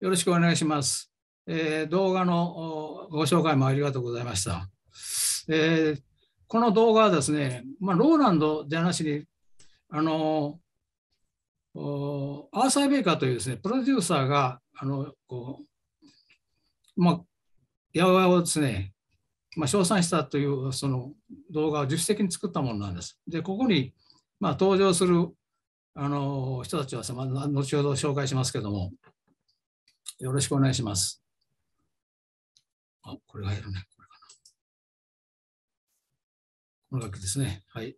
よろしくお願いします。えー動画のおご紹介もありがとうございました。えーこの動画はですね、まあ、ローランドでなしに、あのおアーサー・ベイカーというですね、プロデューサーが、あのこうまあ、八百屋をですね、まあ、称賛したというその動画を自主的に作ったものなんです。で、ここに、まあ、登場するあの人たちはさ、まあ、後ほど紹介しますけども、よろしくお願いします。あ、これがいるね。これかな。この楽器ですね。はい。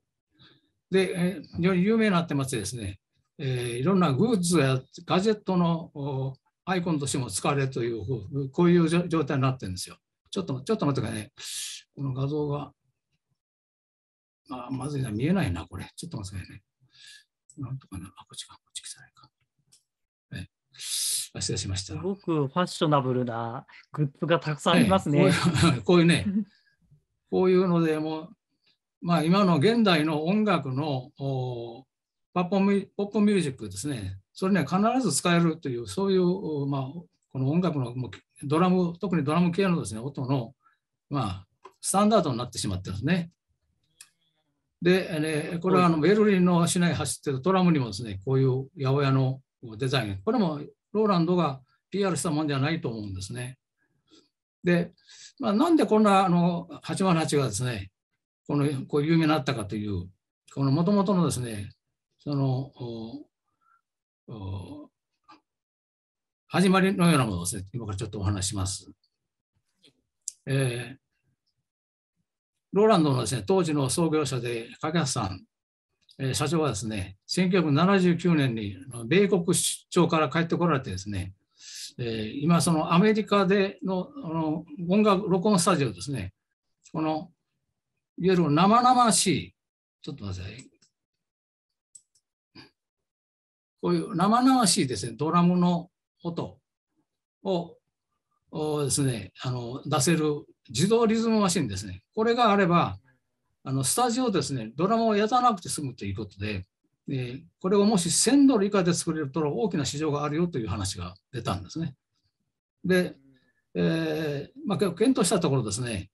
で、えー非常に有名になってましてですね、えーいろんなグッズやガジェットのアイコンとしても使われるという、こういう状状態になってるんですよ。ちょっと、ちょっと待ってくださいね。この画像が、あ、まずいな、見えないな、これ。ちょっと待ってくださいね。なんとかな、あ、こっちか、こっち来たらいいか。失礼しました。すごくファッショナブルなグッズがたくさんありますね。ええ こういうね、こういうのでもう、まあ、今の現代の音楽のおポップミポップミュージックですね、それには必ず使えるという、そういう、おまあ、この音楽のもうドラム、特にドラム系のですね、音の、まあ、スタンダードになってしまってるんですね。で、ね、これはあのベルリンの市内走ってるドラムにもですね、こういう八百屋のデザイン、これもローランドが PR したもんじゃないと思うんですね。で、まあ、なんでこんなあの808がですね、このこう有名になったかという、このもともとのですね、その始まりのようなものをですね、今からちょっとお話します。えーローランドのですね、当時の創業者で、掛橋さん、社長はですね、1979年に米国出張から帰ってこられてですね、今そのアメリカでのあの音楽録音スタジオですね、このいわゆる生々しい、ちょっと待ってください。こういう生々しいですね、ドラムの音ををですね、あの出せる自動リズムマシンですね。これがあれば、あのスタジオですね、ドラムをやらなくて済むということで、でこれをもし1000ドル以下で作れると大きな市場があるよという話が出たんですね。で、えーまあ、検討したところですね、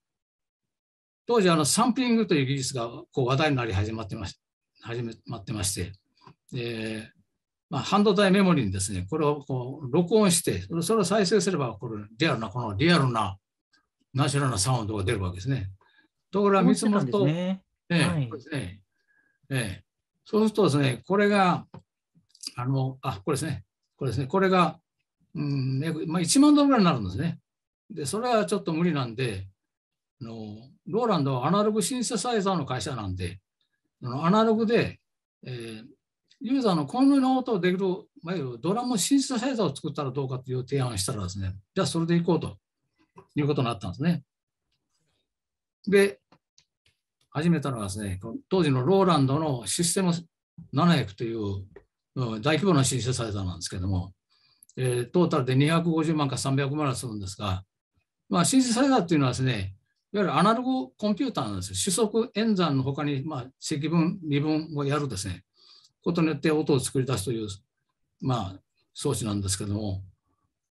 当時あのサンプリングという技術がこう話題になり始まってまし始まってまして、えーまあ、ハンドタイメモリにですね、これをこう録音して、それそれを再生すれば、これリアルな、このリアルなナチュラルなサウンドが出るわけですね。ところが見積もると、ね。ええはい。そうですね。ええ。そうするとですね、これが、あの、あ、これですね、これですね、これが、うんねまあ、1万ドルぐらいになるんですね。で、それはちょっと無理なんで、あのローランドはアナログシンセサイザーの会社なんで、あのアナログで、えーユーザーのこの音をできる、まあ、ドラムシンセサイザーを作ったらどうかという提案をしたらですね、じゃあそれでいこうということになったんですね。で、始めたのはですね、当時のローランドのシステム700という大規模なシンセサイザーなんですけども、えートータルで250万か300万するんですが、まあ、シンセサイザーっていうのはですね、いわゆるアナログコンピューターなんですよ。主則演算の他に、まあ、積分、微分をやるですね、ことによって音を作り出すという、まあ、装置なんですけども、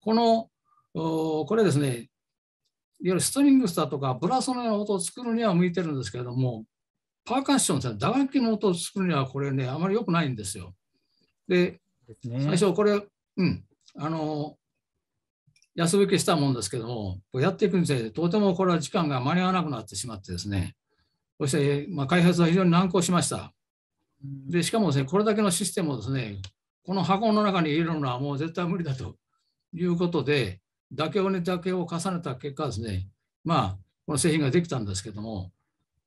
この、おこれですね、いわゆるストリングスだとかブラスのような音を作るには向いてるんですけれども、パーカッションですね、打楽器の音を作るにはこれね、あまり良くないんですよ。で、ですね。最初これ、うん、あの、安引きしたもんですけども、こうやっていくにつれて、とてもこれは時間が間に合わなくなってしまってですね、そして、まあ、開発は非常に難航しました。うんで、しかもですね、これだけのシステムをですね、この箱の中に入れるのはもう絶対無理だということで、妥協に妥協を重ねた結果ですね、まあ、この製品ができたんですけども、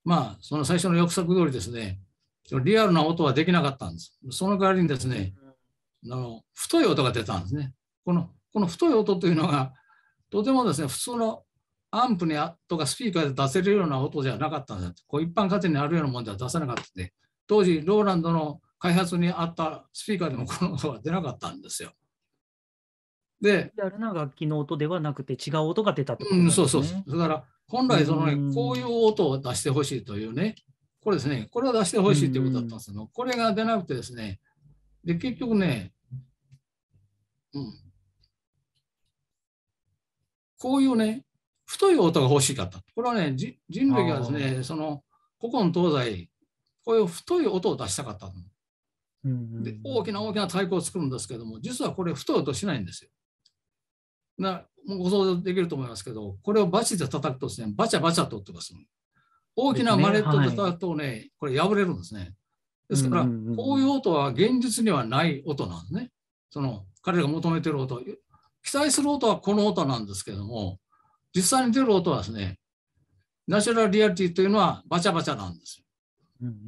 まあ、その最初の約束通りですね、そのリアルな音はできなかったんです。その代わりにですね、あの太い音が出たんですね。このこの太い音というのが、とてもですね、普通のアンプにあとかスピーカーで出せるような音じゃなかったんです。こう一般家庭にあるようなものでは出せなかったので、当時、ローランドの開発にあったスピーカーでもこの音が出なかったんですよ。で、リアルな楽器の音ではなくて違う音が出たってことですね。そうそう。だから、本来そのねうん、こういう音を出してほしいというね、これですね、これを出してほしいということだったんですけど、これが出なくてですね、で、結局ね、うん、こういうね、太い音が欲しかった。これはね、人類がですね、その古今東西、こういう太い音を出したかったで大きな大きな太鼓を作るんですけども、実はこれ太い音しないんですよ。なもうご想像できると思いますけど、これをバチで叩くとですね、バチャバチャと音がする。大きなマレットで叩くとね、はい、これ破れるんですね。ですから、こういう音は現実にはない音なんですね。その彼が求めてる音。期待する音はこの音なんですけども、実際に出る音はですね、ナチュラルリアリティというのはバチャバチャなんですよ。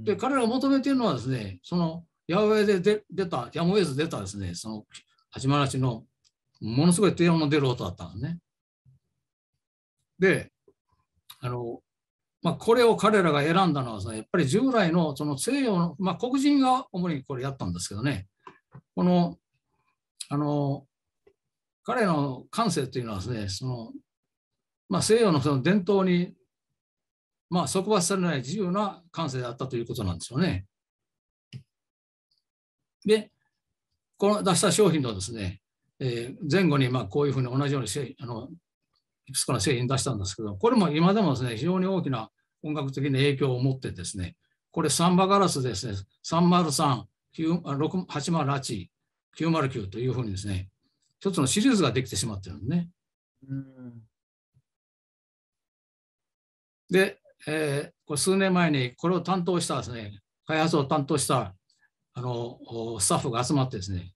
で、彼らが求めているのはですね、そのヤウェイで出た、ヤムウェイズ出たですね、その八幡町のものすごい低音の出る音だったんですね。で、あの、まあ、これを彼らが選んだのはさ、やっぱり従来のその西洋の、まあ、黒人が主にこれやったんですけどね、この、あの、彼の感性というのはですね、その、まあ、西洋のその伝統に、まあ、束縛されない自由な感性だったということなんですよね。で、この出した商品のですね、えー、前後にまあこういうふうに同じようにあのいくつかの製品出したんですけど、これも今でもですね、非常に大きな音楽的な影響を持ってですね、これサンバガラスですね、303、808、909というふうにですね、一つのシリーズができてしまってるんですね。で、えー、これ数年前にこれを担当したですね、開発を担当したあのスタッフが集まってですね、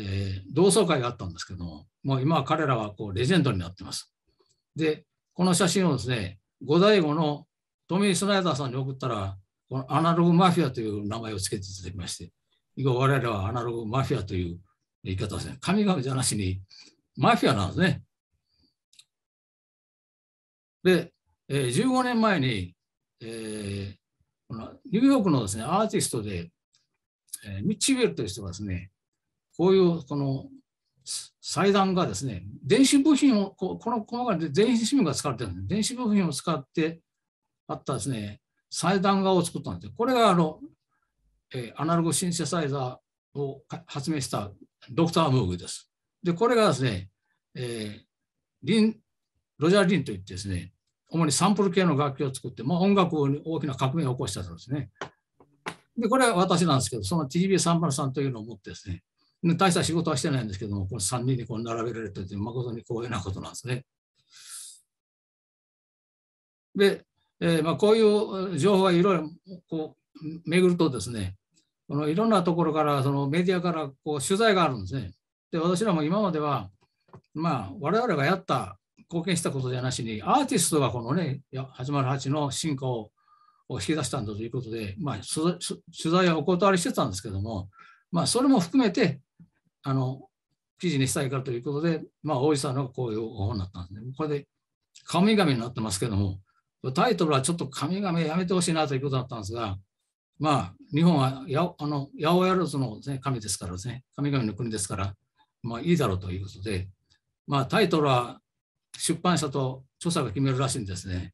えー、同窓会があったんですけども、もう今は彼らはこうレジェンドになってます。で、この写真をですね、五代醐のトミー・スナイダーさんに送ったら、このアナログマフィアという名前を付けていただきまして、以後我々はアナログマフィアという言い方ですね。神々じゃなしにマフィアなんですね。で、えー、15年前に、えー、このニューヨークのですね、アーティストで、えー、ミッチ・ウェルという人がですね、こういうこの祭壇がですね、電子部品を、この細かい電子部品が使われてるんです。電子部品を使ってあったですね、祭壇画を作ったんですよ。これがあの、え、アナログシンセサイザーを発明したドクター・ムーグです。で、これがですね、えー、リン、ロジャー・リンといってですね、主にサンプル系の楽器を作って、まあ、音楽に大きな革命を起こしたんですね。で、これは私なんですけど、その TB303 というのを持ってですね、大した仕事はしてないんですけども、この3人でこう並べられてて、誠に光栄なことなんですね。で、えー、まあ、こういう情報がいろいろこう巡るとですね、このいろんなところからそのメディアからこう取材があるんですね。で、私らも今までは、まあ、我々がやった貢献したことじゃなしに、アーティストがこのね、始まる8の進化を引き出したんだということで、まあ、取材はお断りしてたんですけども、まあ、それも含めて、あの、記事にしたいからということで、まあ、大石さんのこういう本になったんですね。これで、神々になってますけども、タイトルはちょっと神々やめてほしいなということだったんですが、まあ、日本はやあの八百万の、ね、神ですからですね、神々の国ですから、まあいいだろうということで、まあタイトルは出版社と著者が決めるらしいんですね。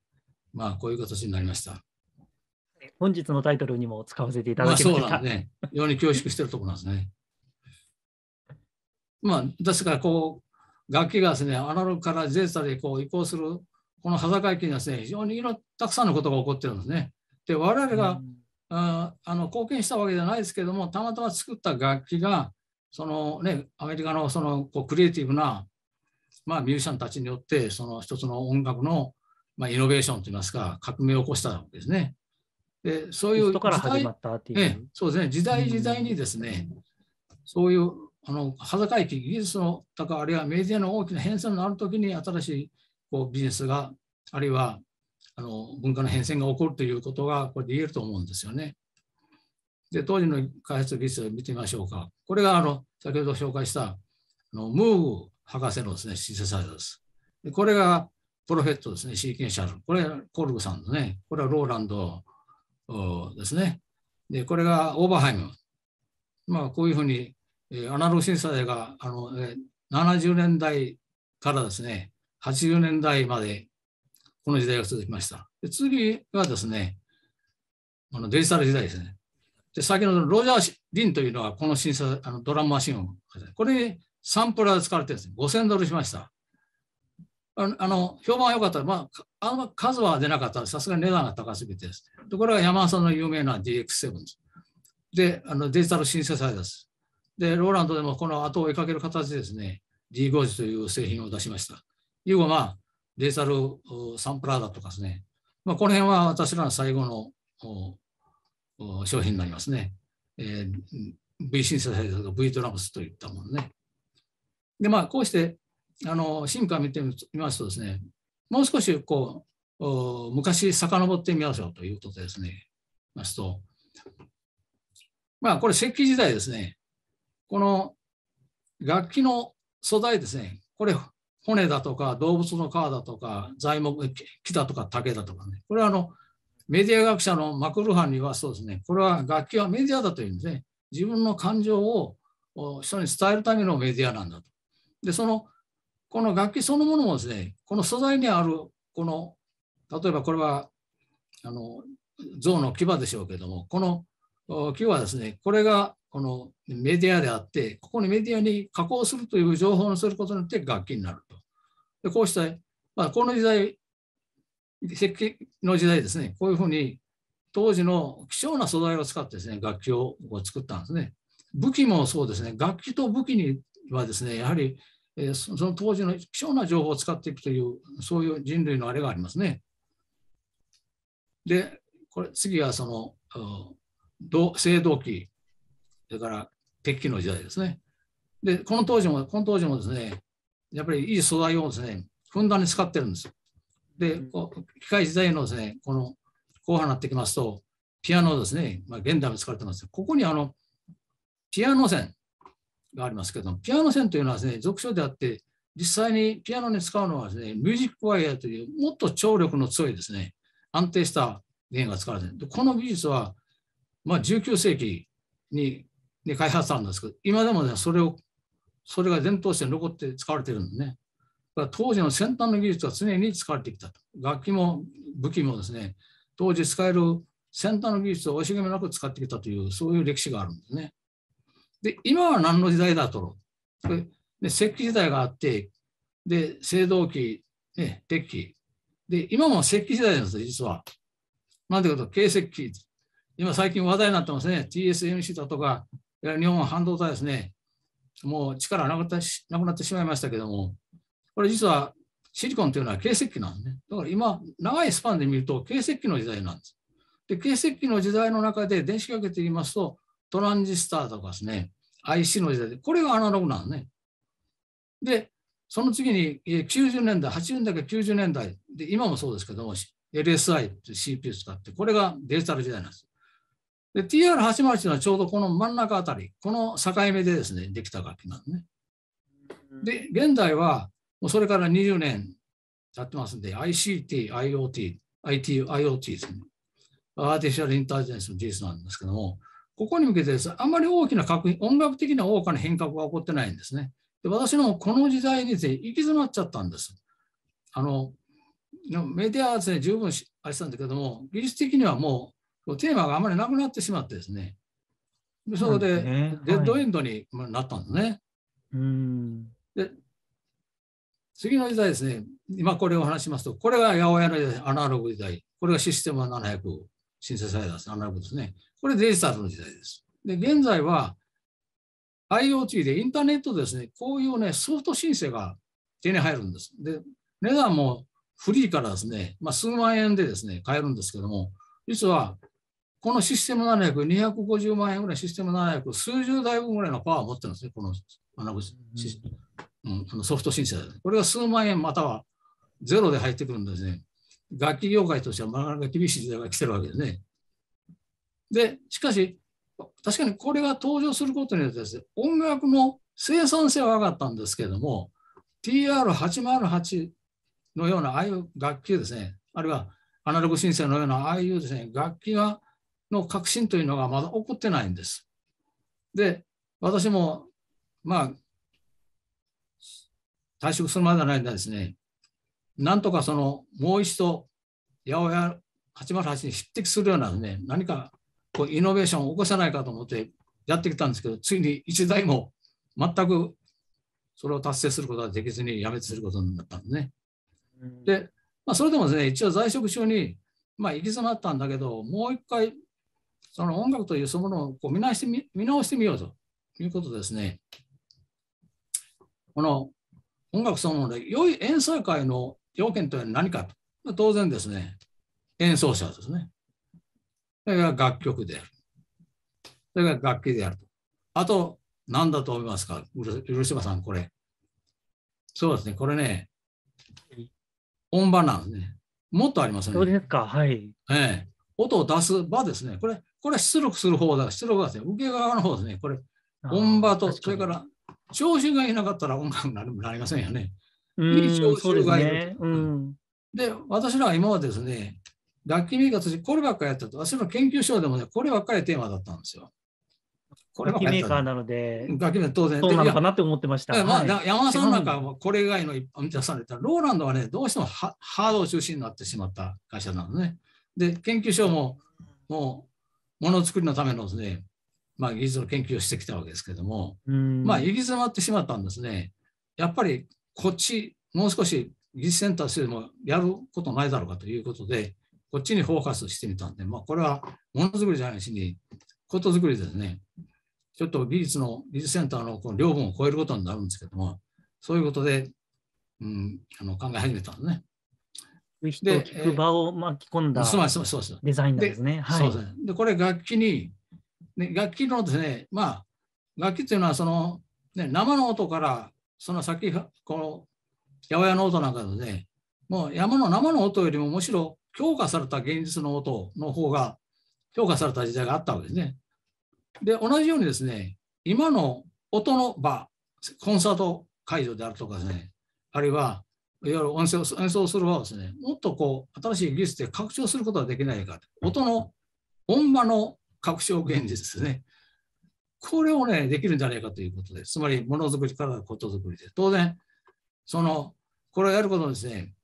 まあこういう形になりました。本日のタイトルにも使わせていただきました。まあ、そうなんね。非常に恐縮してるところなんですね。まあ、ですからこう、楽器がですね、アナログからデジタルにこう移行する、この端境期にはですね、非常にいろたくさんのことが起こってるんですね。で、我々が、うんああの貢献したわけじゃないですけども、たまたま作った楽器が、そのね、アメリカのそのこうクリエイティブな、まあ、ミュージシャンたちによって、その一つの音楽の、まあ、イノベーションといいますか、革命を起こしたわけですね。で、そういう時代、ね、そうですね、時代時代にですね、そういうあの端境期、技術の高あるいはメディアの大きな変遷のあるときに新しいこうビジネスが、あるいはあの文化の変遷が起こるということがこれで言えると思うんですよね。で当時の開発技術を見てみましょうか。これがあの先ほど紹介したあのモーグ博士のですねシンセサイザーです。でこれがプロフェットですね、シーケンシャル。これコルグさんのね。これはローランドですね。で、これがオーバーハイム。まあ、こういうふうに、えアナログシンセサイザーがあの、え70年代からですね、80年代までこの時代が続きました。で次はですね、あのデジタル時代ですね。で先ほどのロジャー・リンというのはこの審査あのドラムマシンを、これにサンプラーで使われてるんです。5000ドルしました。ああの評判は良かった、まあ、あの数は出なかったさすがに値段が高すぎてです、ね、でこれが山田さんの有名な DX7 です。で、あのデジタルシンセサイザーです。で、ローランドでもこの後を追いかける形でですね、D50 という製品を出しました。以後、まあ、デジタルサンプラーだとかですね、まあ、この辺は私らの最後の商品になりますね。えー、V シンセサイザーとか V トラムスといったものね。で、まあ、こうしてあの進化を見てみますとですね、もう少しこう昔遡ってみましょうということですね。ますと、まあ、これ石器時代ですね。この楽器の素材ですね。これ骨だとか動物の皮だとか材木木だとか竹だとかね。これはあのメディア学者のマクルハンにはそうですね。これは楽器はメディアだというんですね。自分の感情を人に伝えるためのメディアなんだと。で、そのこの楽器そのものもですね、この素材にある、この、例えばこれは、あの、象の牙でしょうけども、この木はですね、これがこのメディアであって、ここにメディアに加工するという情報をすることによって楽器になると。でこうした、まあ、この時代、石器の時代ですね、こういうふうに当時の貴重な素材を使ってですね、楽器を作ったんですね。武器もそうですね、楽器と武器にはですね、やはり、その当時の貴重な情報を使っていくという、そういう人類のあれがありますね。で、これ次はその、青銅器、それから鉄器の時代ですね。で、この当時も、この当時もですね、やっぱりいい素材をですね、ふんだんに使ってるんです。で、機械時代のですね、この後半になってきますと、ピアノですね、まあ、現代も使われてます。ここにあの、ピアノ線、がありますけどもピアノ線というのはですね、俗称であって、実際にピアノに使うのはですね、ミュージックワイヤーというもっと張力の強いですね、安定した弦が使われている。この技術は、まあ、19世紀にに開発されたんですけど、今でもね、それを、それが伝統して残って使われてるんですね。当時の先端の技術は常に使われてきたと。楽器も武器もですね、当時使える先端の技術を惜しげもなく使ってきたという、そういう歴史があるんですね。で、今は何の時代だと。で石器時代があって、で、青銅器、ね、鉄器。で、今も石器時代なんですよ、実は。なんていうこと、軽石器。今最近話題になってますね。TSMC だとか、日本は半導体ですね。もう力なくなってなくなってしまいましたけども、これ実はシリコンというのは軽石器なんですね。だから今、長いスパンで見ると軽石器の時代なんです。で、軽石器の時代の中で電子化学と言いますと、トランジスターとかですね、IC の時代で、これがアナログなんでね。で、その次に90年代、80年代か90年代で、今もそうですけども、LSI って CPU 使って、これがデジタル時代なんです。で、TR808 というのはちょうどこの真ん中あたり、この境目でですね、できた楽器なんですね。で、現在は、もうそれから20年経ってますんで、ICT、IoT、IT、IoT ですね。アーティシャルインタージェンスの技術なんですけども、ここに向けてですあまり大きな音楽的な大きな変革が起こってないんですね。で私のこの時代にです、ね、行き詰まっちゃったんです。あのメディアはです、ね、十分あれしたんだけども、技術的にはもうテーマがあまりなくなってしまってですね、でそれでデッドエンドになったんですね。で次の時代ですね、今これを話しますと、これが八百屋の時代、アナログ時代、これがシステム700シンセサイザー、アナログですね。これデジタルの時代です。で、現在は IoT でインターネットでですね、こういうね、ソフト申請が手に入るんです。で、値段もフリーからですね、まあ、数万円でですね、買えるんですけども、実はこのシステム700、250万円ぐらいシステム700、数十台分ぐらいのパワーを持ってるんですね、このアナログ、うん、このソフト申請。これが数万円またはゼロで入ってくるんですね。楽器業界としてはなかなか厳しい時代が来てるわけですね。で、しかし、確かにこれが登場することによってです、ね、音楽の生産性は上がったんですけれども、TR808 のようなああいう楽器ですね、あるいはアナログ申請のようなああいうですね、楽器がの革新というのがまだ起こってないんです。で、私も、まあ、退職するまでの間ですね、なんとかそのもう一度、八百屋808に匹敵するようなね、何かこうイノベーションを起こさないかと思ってやってきたんですけど、ついに一台も全くそれを達成することができずにやめてすることになったんですね。うんで、まあ、それでもですね、一応在職中に、まあ、行き詰まったんだけど、もう一回、その音楽というそのものをこう見直してみ見直してみようということでですね、この音楽そのもので、良い演奏会の要件というのは何かと。当然ですね、演奏者ですね。それが楽曲である。それが楽器であると。あと、何だと思いますか、漆島さん、これ。そうですね、これね、音場なんですね。もっとありますね。そうですか、はい。ええ、音を出す場ですね。これ、これは出力する方だ。出力がですね、受け側の方ですね。これ、音場と、それか、ら、聴衆がいなかったら音楽になりなりませんよね。いい聴衆がいるね。うん。で、私らは今までですね、楽器メーカーとしてこればっかりやってたと、私の研究所でもね、こればっかりテーマだったんですよ。これば楽器メーカーなので、楽器メーカー当然。そうなのかいなって思ってました。やまあ、はいだ山田さんなんかはこれ以外の一般出されたローランドはね、どうしてもハハードを中心になってしまった会社なのね。で、研究所も、もう、ものづくりのためのですね、まあ、技術の研究をしてきたわけですけれども、うんまあ、行き詰まってしまったんですね。やっぱりこっち、もう少し技術センターとしてもやることないだろうかということで、こっちにフォーカスしてみたんで、まあ、これはものづくりじゃないしに、ことづくりですね。ちょっと技術の、技術センターのこの両分を超えることになるんですけども、そういうことで、うん、あの考え始めたんですね。聞く人を聞く場を巻き込んだそうそうそうそう。デザインなんですね。はい。そうですね。で、これ楽器に、ね、楽器のですね、まあ、楽器っていうのはその、ね、生の音から、その先、この、八百屋の音なんかですね、もう山の生の音よりもむしろ強化された現実の音の方が強化された時代があったわけですね。で、同じようにですね、今の音の場、コンサート会場であるとかですね、あるいは、いわゆる音声を演奏する場をですね、もっとこう、新しい技術で拡張することができないか。音の音場の拡張現実ですね。これをね、できるんじゃないかということです。つまり、ものづくりからことづくりで。当然、その、これをやることですね、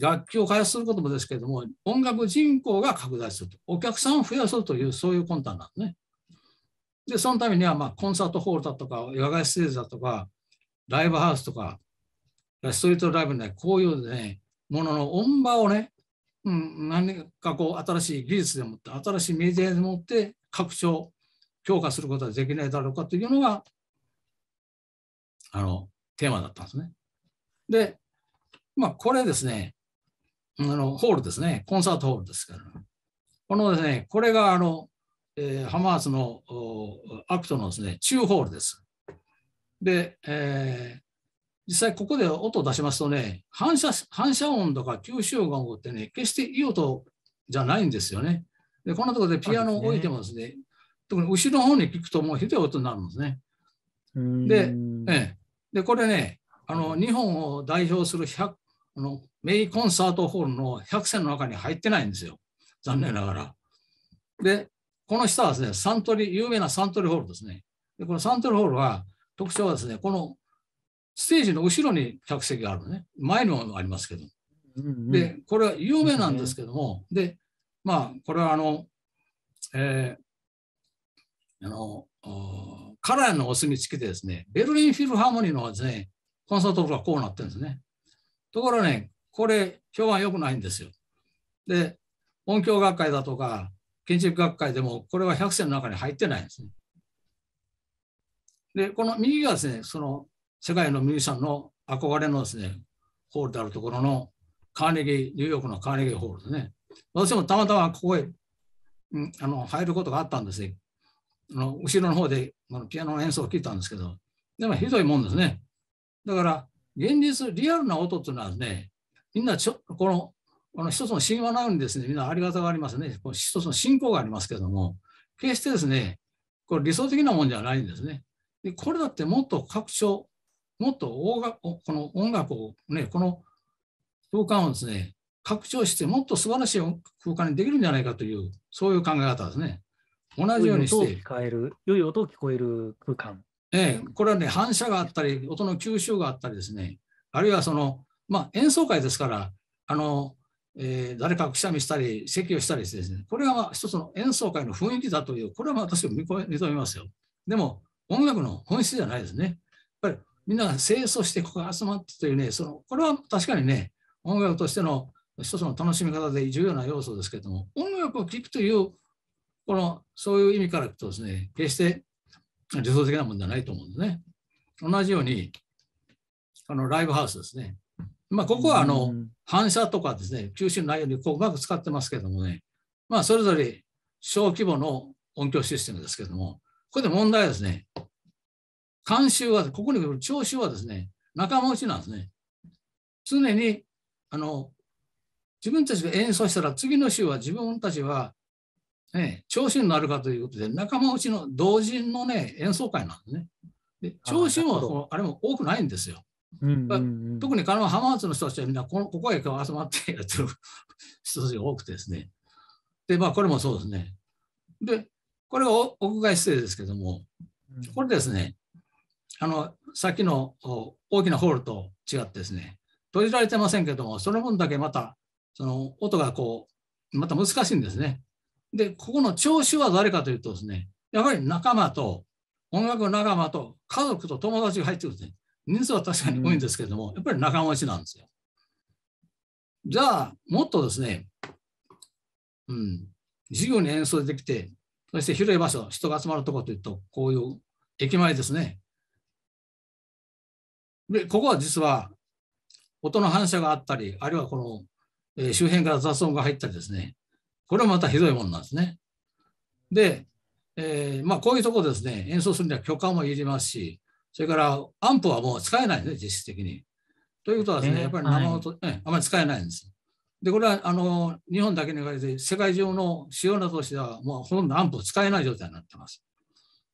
楽器を開発することもですけれども、音楽人口が拡大すると。お客さんを増やそうという、そういう魂胆なんですね。で、そのためには、まあ、コンサートホールだとか、野外ステージだとか、ライブハウスとか、ストリートライブね、こういうね、ものの音場をね、うん、何かこう、新しい技術でもって、新しいメディアでもって、拡張、強化することはできないだろうかというのが、あの、テーマだったんですね。で、まあ、これですね、あの、ホールですね、コンサートホールですから、このですね、これがあの、えーハマースのアクトのですね、中ホールです。で、えー実際ここで音を出しますとね、反射反射音とか吸収音ってね、決していい音じゃないんですよね。で、こんなところでピアノを置いてもですね、特に後ろの方に聞くともうひどい音になるんですね。うんでええ、で、これね、あの日本を代表する100あのメインコンサートホールの100選の中に入ってないんですよ。残念ながら。で、この下はですね、サントリー、有名なサントリーホールですね。で、このサントリーホールは特徴はですね、このステージの後ろに客席があるのね。前にもありますけど。うんうんで、これは有名なんですけども、で、まあ、これはあの、えーあの、おカラーのお墨付きでですね、ベルリンフィルハーモニーのですね、コンサートがこうなってるんですね。ところがね、これ、評判良くないんですよ。で、音響学会だとか、建築学会でも、これは100選の中に入ってないんですね。で、この右がですね、その世界のミュージシャンの憧れのですね、ホールであるところのカーネギー、ニューヨークのカーネギーホールですね。私もたまたまここへ、うん、あの入ることがあったんですね。あの後ろの方でこのピアノの演奏を聞いたんですけど、でもひどいもんですね。だから、現実、リアルな音っていうのはね、みんなちょこのこの一つの神話なのにですね、みんなありがたがありますね。この一つの信仰がありますけども、決してですね、これ理想的なもんじゃないんですね。でこれだってもっと拡張、もっと音楽この音楽をね、この空間をですね、拡張してもっと素晴らしい空間にできるんじゃないかという、そういう考え方ですね。同じようにし良い音をて、聞かえる、良い音を聞こえる空間。ええ、これはね、反射があったり、音の吸収があったりですね、あるいはその、まあ、演奏会ですから、あの、えー誰かくしゃみしたり、咳をしたりしてですね、これがまあ一つの演奏会の雰囲気だという、これはまあ私は認めますよ。でも、音楽の本質じゃないですね。みんなが清楚してここに集まってというね、そのこれは確かにね、音楽としての一つの楽しみ方で重要な要素ですけれども、音楽を聴くという、この、そういう意味からいくとですね、決して理想的なものではないと思うんですね。同じように、あのライブハウスですね。まあ、ここはあの反射とかですね、吸収内容にこううまく使ってますけどもね、まあ、それぞれ小規模の音響システムですけども、ここで問題はですね、監修は、ここに来る聴衆はですね、仲間内なんですね。常に、あの、自分たちが演奏したら次の週は自分たちは、ね、聴衆になるかということで、仲間内の同人のね、演奏会なんですね。で聴衆もあれも多くないんですよ。うんうんうん、特にの浜松の人たちはみんなこここへ集まってやってる 人たちが多くてですね。で、まあこれもそうですね。で、これが屋外ステージですけども、これですね、あの、さっきの大きなホールと違ってですね、閉じられてませんけども、その分だけまた、その音がこう、また難しいんですね。で、ここの聴衆は誰かというとですね、やはり仲間と、音楽仲間と家族と友達が入ってくるんですね。人数は確かに多いんですけれども、やっぱり仲間内なんですよ。じゃあ、もっとですね、うん、授業に演奏できて、そして広い場所、人が集まるところというと、こういう駅前ですね。で、ここは実は、音の反射があったり、あるいはこの、えー、周辺から雑音が入ったりですね、これはまたひどいものなんですね。で、えー、まあ、こういうところですね、演奏するには許可もいりますし、それからアンプはもう使えないね、実質的に。ということはですね、やっぱり生音、はい、あまり使えないんです。で、これはあの日本だけに言われて、世界中の主要な都市ではもうほとんどアンプを使えない状態になっています。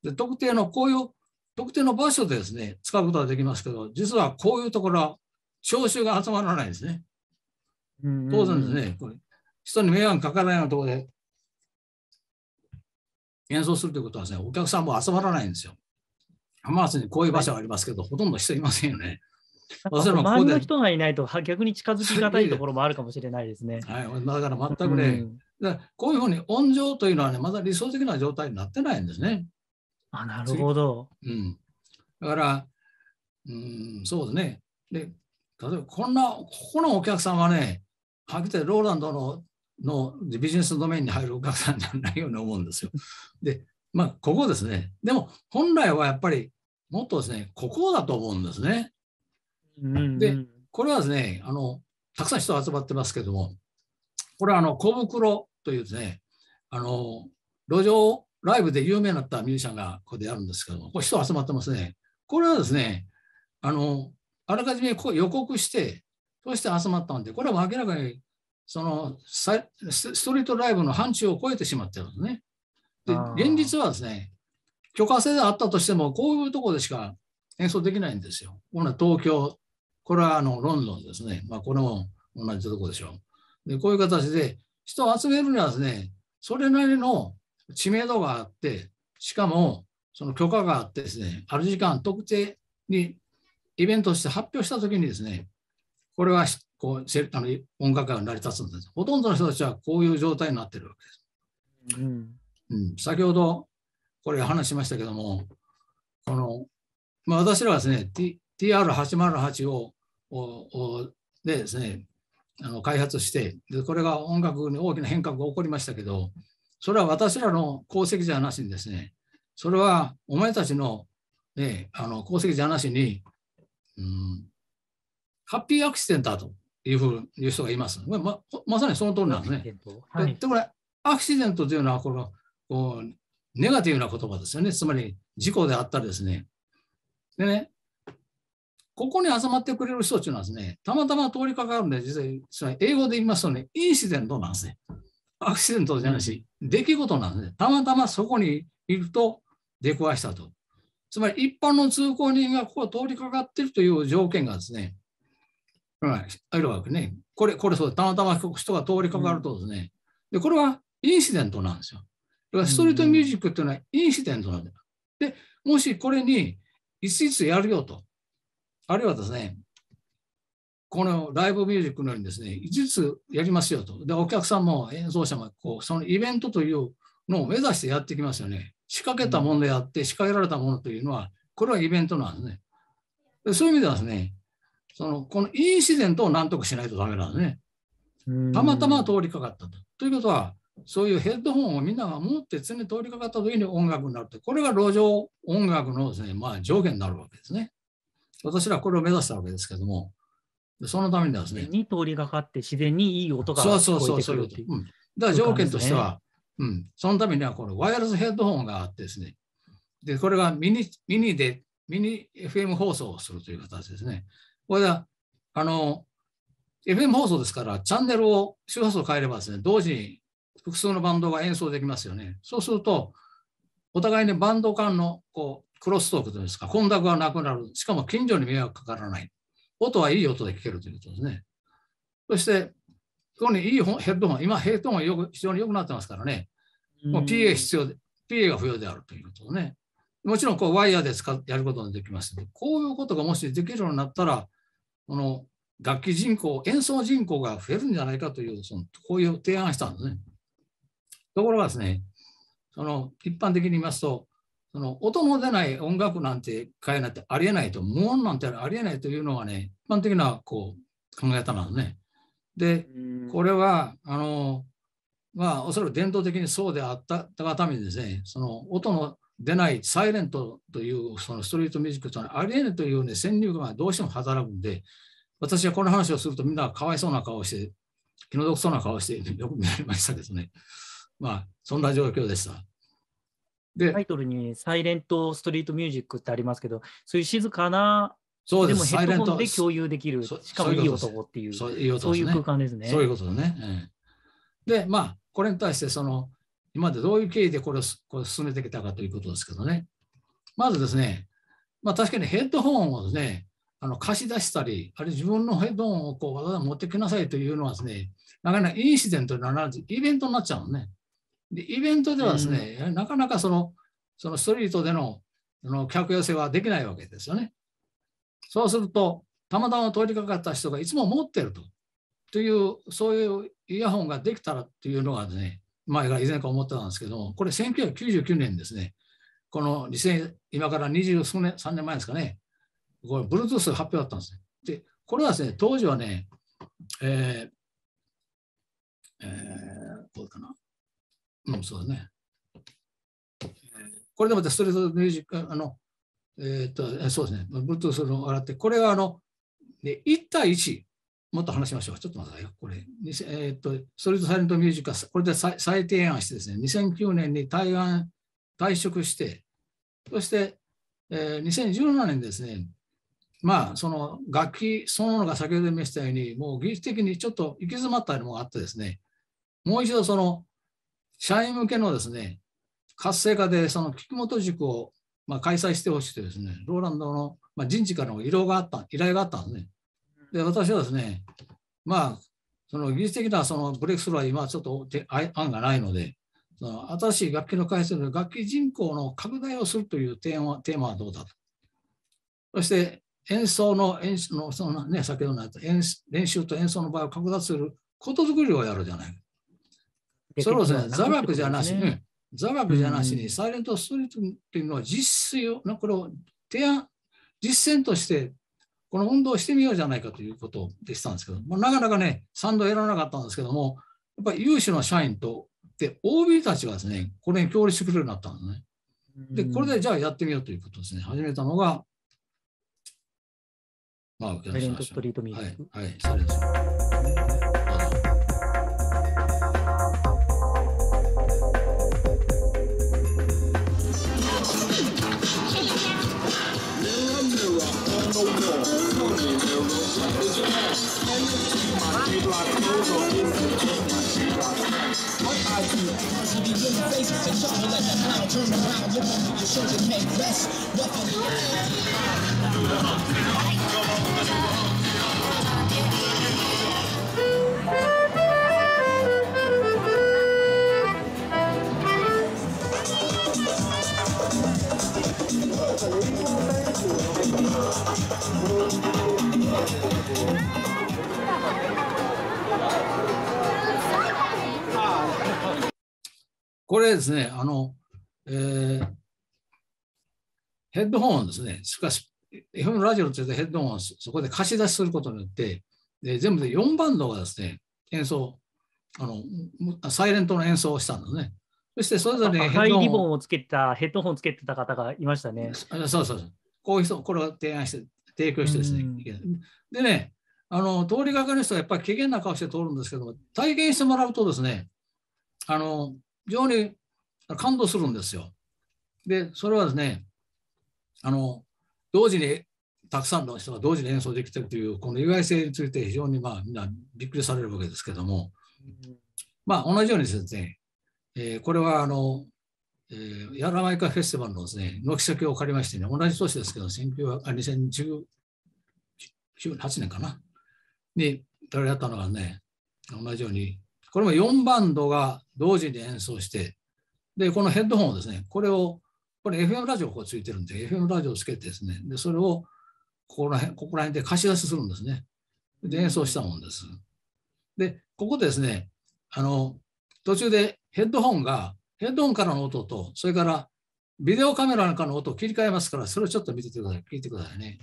で特定のこういう特定の場所でですね、使うことはできますけど、実はこういうところは聴衆が集まらないんですね。当然ですね、これ人に迷惑かからないようなところで演奏するということはですね、お客さんも集まらないんですよ。浜松にこういう場所がありますけど、はい、ほとんど人いませんよね。周りの人がいないと逆に近づきがたいところもあるかもしれないですね。はい、だから全くね、うん、こういうふうに音情というのはね、まだ理想的な状態になってないんですね。あ、なるほど。うん。だから、うん、そうですね。で、例えばこんな、ここのお客さんはね、はっきりローランドののビジネスドメインに入るお客さんじゃないように思うんですよ。で、まあ、ここですね。でも、本来はやっぱり、もっとですね、ここだと思うんですね。で、これはですね、あの、たくさん人集まってますけども、これはあの、小袋というですね、あの、路上ライブで有名になったミュージシャンがここでやるんですけども、これ人集まってますね。これはですね、あの、あらかじめこう予告して、そして集まったんで、これは明らかにそのストリートライブの範疇を超えてしまってるんですね。で、現実はですね、許可制であったとしても、こういうところでしか演奏できないんですよ。これは東京、これはあのロンドンですね。まあ、これも同じところでしょう。で、こういう形で人を集めるにはですね、それなりの知名度があって、しかもその許可があってですね、ある時間特定にイベントして発表したときにですね、これはこうあの音楽が成り立つんです。ほとんどの人たちはこういう状態になってるわけです。うんうん、先ほどこれ話しましたけども、このまあ、私らはですね、TR808 をでですね、あの開発してで、これが音楽に大きな変革が起こりましたけど、それは私らの功績じゃなしにですね、それはお前たちの,、ね、あの功績じゃなしに、うん、ハッピーアクシデントだというふうに人がいます。ままさにその通りなんですね。はい、でこれ、アクシデントというのはこのこうネガティブな言葉ですよね。つまり事故であったりですね。でね、ここに集まってくれる人っていうのはですね、たまたま通りかかるんで、実際、英語で言いますとね、インシデントなんですね。アクシデントじゃないし、出来事なんですね。たまたまそこにいると出くわしたと。つまり一般の通行人がここを通りかかっているという条件がですね、あるわけね。これ、これそう、たまたま人が通りかかるとですね、で、これはインシデントなんですよ。だからストリートミュージックっていうのはインシデントなんだよ。で、もしこれにいついつやるよと、あるいはですね、このライブミュージックのようにですね、いつつやりますよと。で、お客さんも演奏者もこうそのイベントというのを目指してやってきますよね。仕掛けたものであって、仕掛けられたものというのは、これはイベントなんですね。でそういう意味ではですね、そのこのインシデントを何とかしないとダメなんですね。たまたま通りかかったと。ということは、そういうヘッドホンをみんなが持って常に通りかかった時に音楽になると。これが路上音楽のですね、まあ、条件になるわけですね。私らこれを目指したわけですけども、そのためにはですね。に通りかかって自然にいい音が聞こえてくるそうそうそう、うん。だから条件としては、うん、そのためにはこのワイヤレスヘッドホンがあってですね、で、これがミニミニで、ミニ FM 放送をするという形ですね。これは、あの、FM 放送ですから、チャンネルを周波数を変えればですね、同時に複数のバンドが演奏できますよね。そうすると、お互いにバンド間のこうクロストークというんですか、混濁がなくなる。しかも近所に迷惑かからない。音はいい音で聞けるということですね。そして、ここにいいヘッドホン、今ヘッドホンよく非常に良くなってますからね、もう PA 必要で、PA が不要であるということね。もちろんこうワイヤーで使やることができますけど、こういうことがもしできるようになったら、この楽器人口、演奏人口が増えるんじゃないかという、そのこういう提案したんですね。ところがですね、その一般的に言いますと、その音の出ない音楽なんて変えないってありえないと、無音なんてありえないというのがね、一般的なこう考え方なんですね。で、これは、あの、まあ、おそらく伝統的にそうであったがためにですね、その音の出ないサイレントというそのストリートミュージックというのはありえないというね、先入観がどうしても働くんで、私はこの話をするとみんながかわいそうな顔をして、気の毒そうな顔をしてよく見られましたけどね。まあ、そんな状況でした。で、タイトルにサイレントストリートミュージックってありますけど、そういう静かな、そうでもヘッドホンで共有できる、しかもいい男っていう、そういうそういう空間ですね。そういうことですね。で、まあ、これに対して、その、今までどういう経緯でこれをこれ進めてきたかということですけどね。まずですね、まあ確かにヘッドホンをですね、あの貸し出したり、あるいは自分のヘッドホンをこうわざわざ持ってきなさいというのはですね、なかなかインシデントにならず、イベントになっちゃうのね。で、イベントではですね、うん、なかなかその、そのストリートでのの客寄せはできないわけですよね。そうすると、たまたま通りかかった人がいつも持ってると。という、そういうイヤホンができたらっていうのがですね、前から以前から思ってたんですけども、これ1999年ですね、この2000今から二十数年、3年前ですかね、これ、Bluetooth 発表だったんですね。で、これはですね、当時はね、えー、えー、こうかな。うん、そうだね。これでまたストレートミュージック、あの、えっ、と、そうですね、Bluetooth の洗って、これがあの、で1対1、もっと話しましょう。ちょっと待ってよ。これ、えっ、と、ストリートサイレントミュージックは、これで再提案してですね、2009年に台湾退職して、そして、えー、2017年ですね、まあ、その楽器そのものが先ほど言いましたように、もう技術的にちょっと行き詰まったのもあってですね、もう一度その社員向けのですね、活性化でその菊本塾をまあ開催してほしいとですね、ローランドのまあ人事からの依頼があった依頼があったんですね。で、私はですね、まあ、その技術的なそのブレイクスルーは今ちょっと案がないので、その新しい楽器の開発の楽器人口の拡大をするというテーマテーマはどうだと。そして演奏の演奏のその、ね、先ほどの演練習と演奏の場合を拡大することづくりをやるじゃない。それをですね、座学じゃなしに、座学じゃなしに、サイレントストリートっていうのは実践を、これを提案、実践としてこの運動をしてみようじゃないかということでしたんですけど、まあ、なかなかね、賛同得られなかったんですけども、やっぱり有志の社員と、で、OB たちがですね、これに協力してくれるようになったんですね。で、これでじゃあやってみようということですね、始めたのが、まあ、サイレントストリートミーティング。はい、はい、サイレント。Trouble let the clown turn around, look over your shoulder, can't rest. What the? これですね、あの、えー、ヘッドホンですね、しかし FM ラジオってヘッドホンをそこで貸し出しすることによって、で全部で4バンドがですね、演奏、あのサイレントの演奏をしたんですね。そしてそれぞれ赤いリボンをつけた、ヘッドホンつけてた方がいましたね。そうそうそう。こういう人、これを提案して、提供してですね。でね、あの通りがかりの人はやっぱり危険な顔して通るんですけど体験してもらうとですね、あの非常に感動するんですよ。で、それはですね、あの同時にたくさんの人が同時に演奏できてるという、この意外性について非常にまあみんなびっくりされるわけですけども、まあ同じようにですね、えー、これはあの、えー、ヤラマイカフェスティバルのですね、軒先を借りましてね、同じ年ですけど、2018年かな、にやったのがね、同じように、これも4バンドが同時に演奏して、で、このヘッドホンをですね、これを、これ FM ラジオここついてるんで、FM ラジオをつけてですね、で、それをここら辺、ここら辺で貸し出しするんですね。で、演奏したもんです。で、ここでですね、あの、途中でヘッドホンが、ヘッドホンからの音と、それからビデオカメラなんかの音を切り替えますから、それをちょっと見ててください。聞いてくださいね。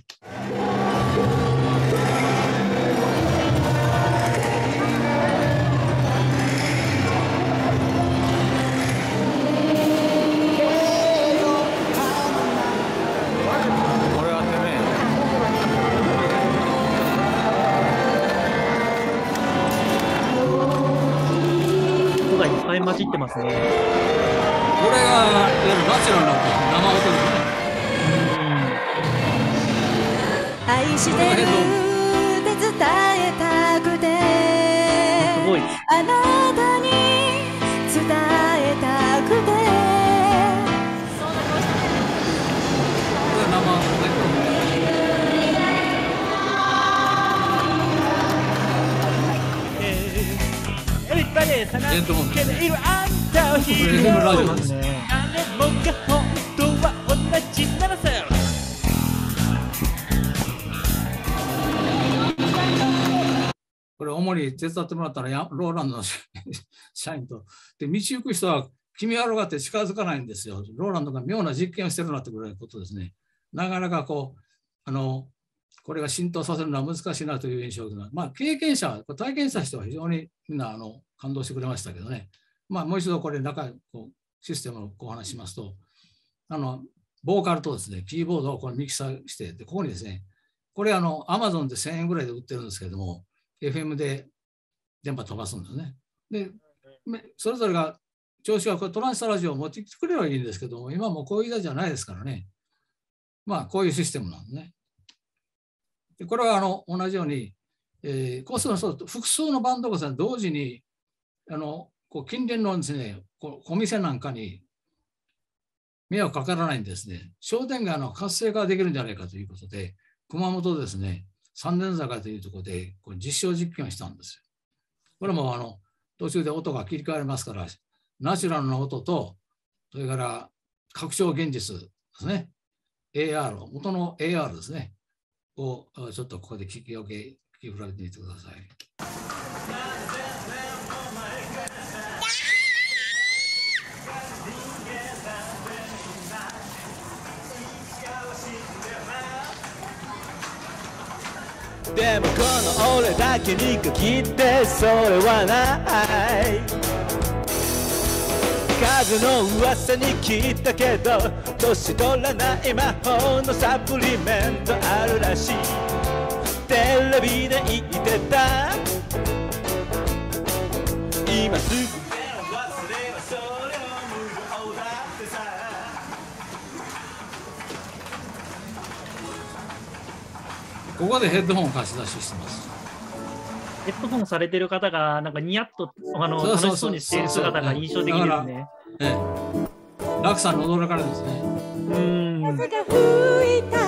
混じってますね。これが、いわゆるナチュラルな生音ですね。愛してるって伝えたくて、すごい。えー、と思うんですね。FM ラジオですね。これ、主に手伝ってもらったらや、ローランドの社員と。で、道行く人は、君はろがって近づかないんですよ。ローランドが妙な実験をしてるなってくらいことですね。なかなかこう、あの、これが浸透させるのは難しいなという印象が、まあ、経験者、体験した人は非常にみんなあの感動してくれましたけどね、まあ、もう一度これ中こうシステムをお話しますとあのボーカルとですねキーボードをこれミキサーしてでここにですねこれあの Amazon で1000円ぐらいで売ってるんですけども FM で電波飛ばすんですね。でそれぞれが調子がこれトランスタラジオを持ってきてくれればいいんですけども今もこういう時代じゃないですからね。まあこういうシステムなんですね。これはあの同じように、えー、こうすると複数のバンドが同時にあのこう近隣のですね、こお店なんかに迷惑かからないんですね、商店街の活性化できるんじゃないかということで、熊本ですね、三年坂というところでこう実証実験をしたんですよ。これもあの途中で音が切り替わりますから、ナチュラルな音と、それから拡張現実ですね、AR、元の AR ですね、をちょっとここで聞き分け、聞き比べてみてください。でもこの俺だけに限ってそれはない数の噂に聞いたけど年取らない魔法のサプリメントあるらしい。テレビで言ってた。今すぐ。ここでヘッドホン貸し出ししてます。ヘッドホンされてる方が、なんかニヤッとあの楽しそうにしている姿が印象的ですね。ええ、落差の驚かれですね。うん。風が吹いた、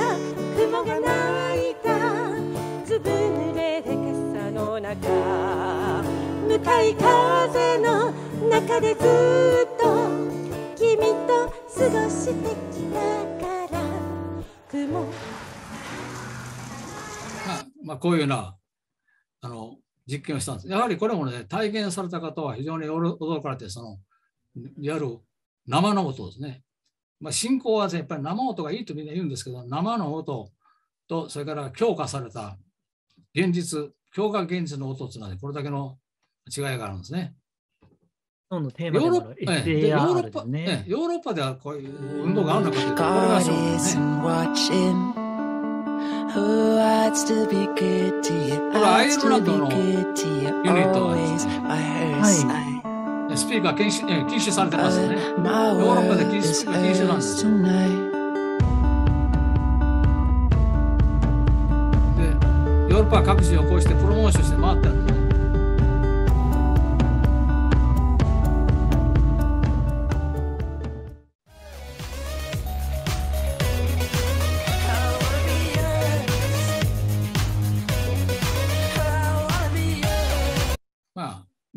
雲が鳴いた、ずぶ濡れ傘の中、向かい風の中でずっと君と過ごしてきたから、雲まあ、こういうようなあの実験をしたんです。やはりこれもね、体験された方は非常に驚かれて、その、いわゆる生の音ですね。まあ、信仰は、ね、やっぱり生音がいいとみんな言うんですけど、生の音、と、それから強化された現実、強化現実の音というのは、これだけの違いがあるんですね。今日のテーヨーロッでヨーロ SAR ッパ。ヨーロッパではこういう運動があるのかというと、これが Who ought to be good to you? これアイルランドの.ユニットがですは.スピーカー禁止え禁止されてますよね。ヨーロッパで禁止禁止なんですよ。で、ヨーロッパ各地をこうしてプロモーションして回ってるんです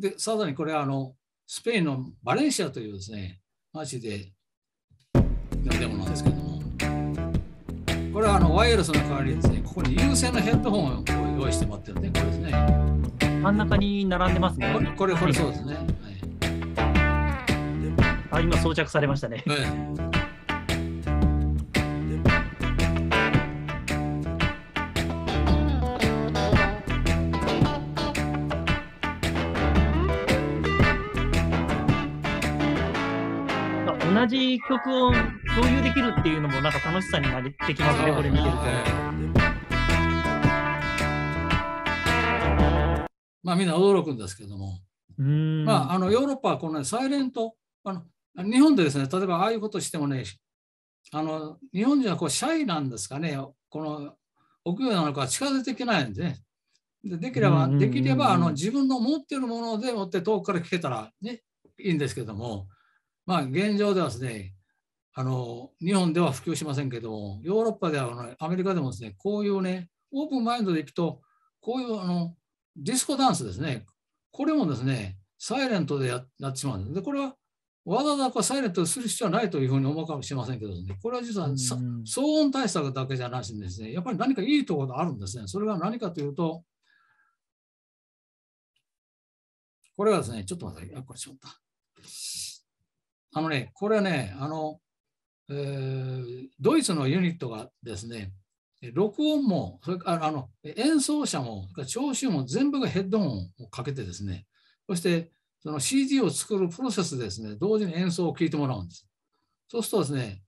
で、さらにこれはあの、スペインのバレンシアというですね、街でのデモなんですけども、これはあのワイヤレスの代わりにですね、ここに有線のヘッドホンを用意してもらってるんで、これですね。真ん中に並んでますねこ。れ、これ、そうですね。はいあ、今装着されましたね。ええ同じ曲を共有できるっていうのもなんか楽しさになってきますね、これ見てると。まあみんな驚くんですけども。まああのヨーロッパはこの、ね、サイレントあの、日本でですね、例えばああいうことしてもね、あの日本人はこうシャイなんですかね、この臆病なのか近づいていけないんでね。でできれば、できればあの自分の持っているものでもって遠くから聞けたらね、いいんですけども、まあ現状ではですね、あの日本では普及しませんけども、ヨーロッパではあのアメリカでもですね、こういうね、オープンマインドでいくと、こういうあのディスコダンスですね、これもですね、サイレントでややってしまうんです。で、これはわざわざこうサイレントにする必要はないというふうに思うかもしれませんけどね、これは実は騒音対策だけじゃなしにですね、やっぱり何かいいところがあるんですね。それは何かというと、これはですね、ちょっと待って、あ、これしまった。あのね、これはね、あの、えードイツのユニットがですね、え録音も、それからあの演奏者も、聴衆も全部がヘッドホンをかけてですね、そしてその CD を作るプロセスでですね、同時に演奏を聴いてもらうんです。そうするとですね、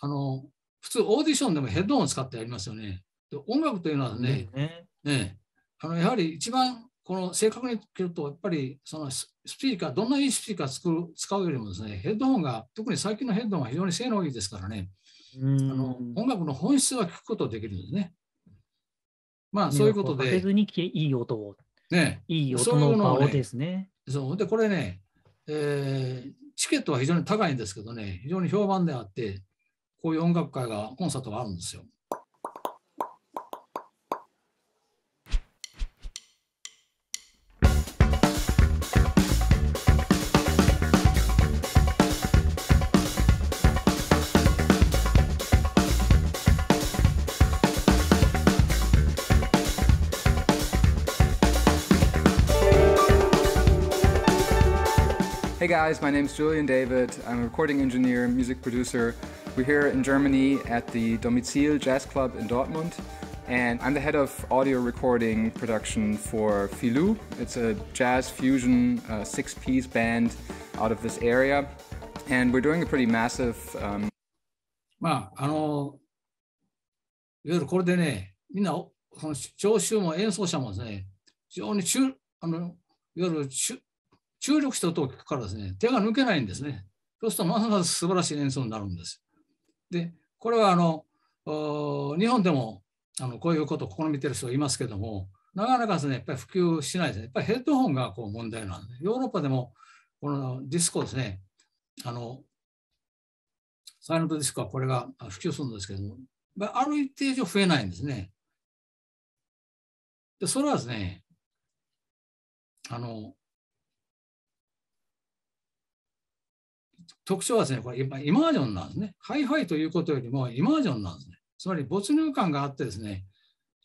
あの普通オーディションでもヘッドホンを使ってやりますよね。で音楽というのはね、ね。ね、あのやはり一番この正確に言うと、やっぱりそのススピーカー、どんないいスピーカー作る使うよりもですね、ヘッドホンが、特に最近のヘッドホンは非常に性能いいですからね、うあのん。音楽の本質が聞くことができるんですね。まあそういうことで、ずにきいい音を、ね、いい音の顔ですね。そうでこれね、えーチケットは非常に高いんですけどね、非常に評判であって、こういう音楽会が、コンサートがあるんですよ。Hey guys, my name's Julian David. I'm a recording engineer, music producer. We're here in Germany at the Domizil Jazz Club in Dortmund, and I'm the head of audio recording production for Filou. It's a jazz fusion uh, six-piece band out of this area, and we're doing a pretty massive um, まあ、あの、いわゆるこれでね、みんな、おその聴衆も演奏者もですね、非常に注あのいわゆる注 注力して音を聞くからですね、手が抜けないんですね。そうすると、ますます素晴らしい演奏になるんです。で、これはあの日本でもあのこういうことを試みてる人がいますけども、なかなかですね、やっぱり普及しないですね。やっぱりヘッドホンがこう問題なんで、ヨーロッパでもこのディスコですね、あのサイレントディスクはこれが普及するんですけども、ある一定以上増えないんですね。で、それはですね、あの、特徴はですね、これ今イマージョンなんですね。ハイファイということよりもイマージョンなんですね。つまり没入感があってですね、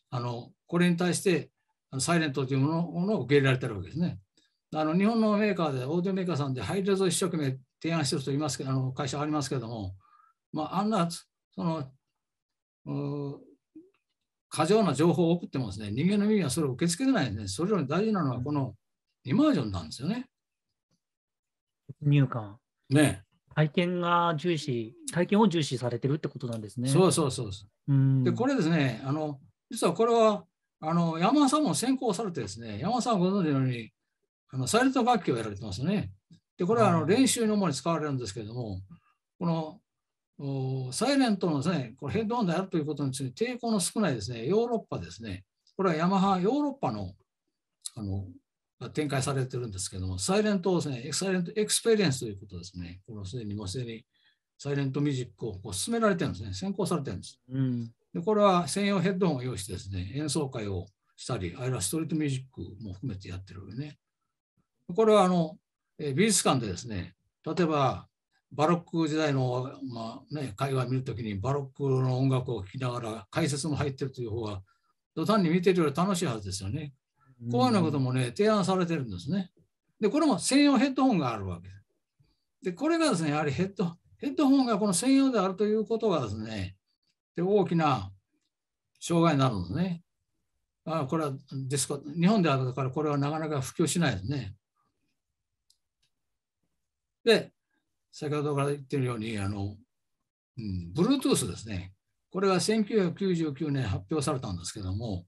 あのこれに対してサイレントというものを受け入れられてるわけですね。あの日本のメーカーで、オーディオメーカーさんでハイレゾを一生懸命提案してる人いますけど、あの会社ありますけども、まあ、あんな、その、う過剰な情報を送ってもですね、人間の耳はそれを受け付けてないんですね。それより大事なのはこのイマージョンなんですよね。入感。ね。体験が重視、体験を重視されてるってことなんですね。そうそうそう。で、これですね、あの、実はこれは、あの、山田さんも先行されてですね、山田さんはご存知のように、あの、サイレント楽器をやられてますよね。で、これはあのうん練習に主に使われるんですけれども、この、おサイレントのですね、これヘッドホンであるということについて抵抗の少ないですね、ヨーロッパですね、これはヤマハヨーロッパのあの展開されてるんですけども、サイレントをですね、サイレントエクスペリエンスということですね、このすでにもうすでにサイレントミュージックをこう進められてるんですね、先行されてるんです。うん。でこれは専用ヘッドホンを用意してですね、演奏会をしたり、あるいはストリートミュージックも含めてやってるわけね。これはあのえー美術館でですね、例えばバロック時代の、まあね、絵画を見るときにバロックの音楽を聴きながら解説も入ってるという方が、単に見てるより楽しいはずですよね。こういうようなこともね、提案されてるんですね。で、これも専用ヘッドホンがあるわけです。で、これがですね、やはりヘッドヘッドホンがこの専用であるということがですね、で大きな障害になるんですね。あこれはですか日本であるからこれはなかなか普及しないですね。で、先ほどから言ってるように、あの、うん、Bluetooth ですね。これが1999年発表されたんですけども、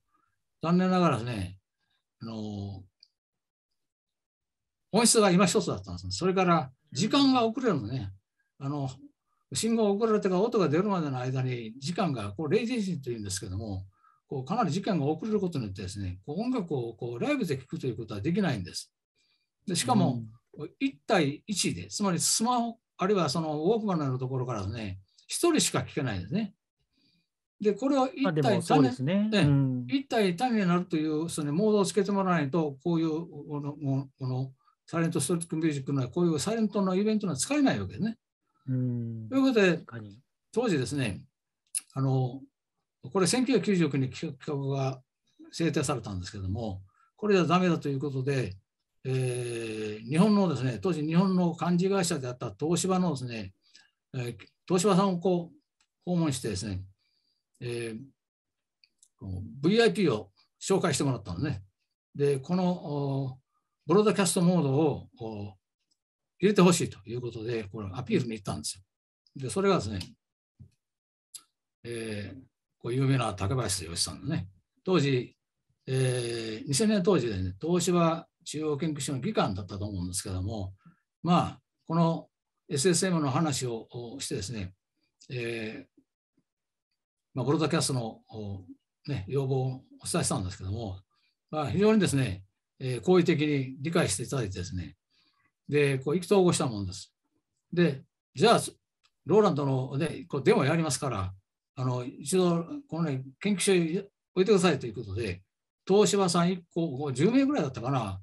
残念ながらですね、あの本質が今一つだったんです。それから時間が遅れるのね。あの信号が送られてから音が出るまでの間に時間がこうレイテンというんですけども、こうかなり時間が遅れることによってですね、こう音楽をこうライブで聴くということはできないんです。でしかも、1対1で、つまりスマホ、あるいはそのウォークマンのところからですね、1人しか聞けないんですね。で、これをまあで1対もそう単ですね。ねうん一体単になるというそのモードをつけてもらわないと、こういうこのこのサイレントストリートミュージックのこういうサイレントのイベントには使えないわけですね。うんということで。当時ですね、あのこれ1999年に企画が制定されたんですけども、これじゃダメだということで、えー日本のですね、当時日本の幹事会社であった東芝のですね、えー東芝さんをこう訪問してですね、えー VIP を紹介してもらったんですね。で、このブロードキャストモードをお入れてほしいということで、これアピールに行ったんですよ。で、それがですね、えーこう有名な竹林義さんのね、当時、えー2000年当時でね、東芝中央研究所の議官だったと思うんですけども、まあ、この SSM の話をしてですね、えーまあ、ブロードキャストの、ね、要望をお伝えしたんですけども、まあ、非常にですね、えー好意的に理解していただいてですね、で、こう意気投合したものです。で、じゃあ、ローランドの、ね、こうデモやりますから、あの一度、この、ね、研究所に置いてくださいということで、東芝さん1個、10名ぐらいだったかな、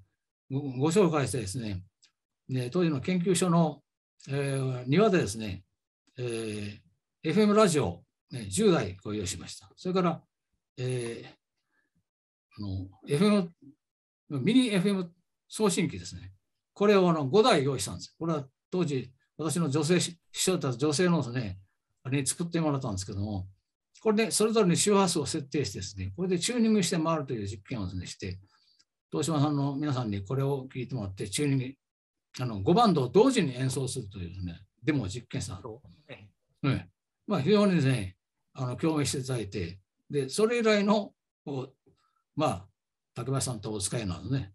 ご紹介してですね、ね当時の研究所の、えー庭でですね、えー FM ラジオ、10台ご用意しました。それから、えーあの FM、ミニ FM 送信機ですね。これをあの5台用意したんです。これは当時、私の女性秘書だった女性のですね、あれに作ってもらったんですけども、これでそれぞれに周波数を設定してですね、これでチューニングして回るという実験をですね、して、東島さんの皆さんにこれを聞いてもらって、チューニング、あの5バンドを同時に演奏するというですね、デモを実験したうねええまあ、非常にですね、あの共鳴していただいて、で、それ以来の、こうまあ、竹林さんとお使いなんですね。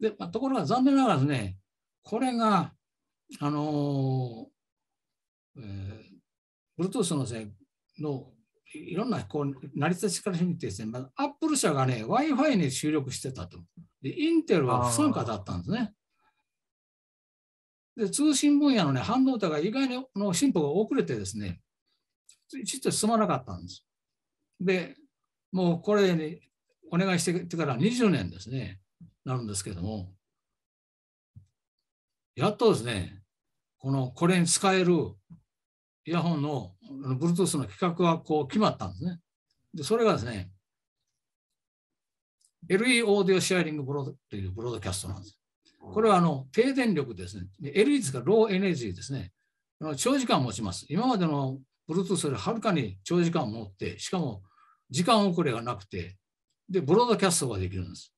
で、まあ、ところが残念ながらですね、これが、あのーえー Bluetooth のですね、のいろんなこう成り立ちから見てですね、まあ、Apple 社がね、Wi-Fi に収録してたと。で、インテルは不参加だったんですね。で、通信分野のね、半導体が意外にの進歩が遅れてですね、ちょっと進まなかったんです。で、もうこれにお願いしてから20年ですね、なるんですけども、やっとですね、このこれに使えるイヤホンの Bluetooth の規格がこう決まったんですね。で、それがですね、LE オーディオシェアリングブロードというブロードキャストなんです。これはあの低電力ですね。LE ですからローエネルギーですね。長時間持ちます。今までの Bluetooth よりはるかに長時間持って、しかも時間遅れがなくて、で、ブロードキャストができるんです。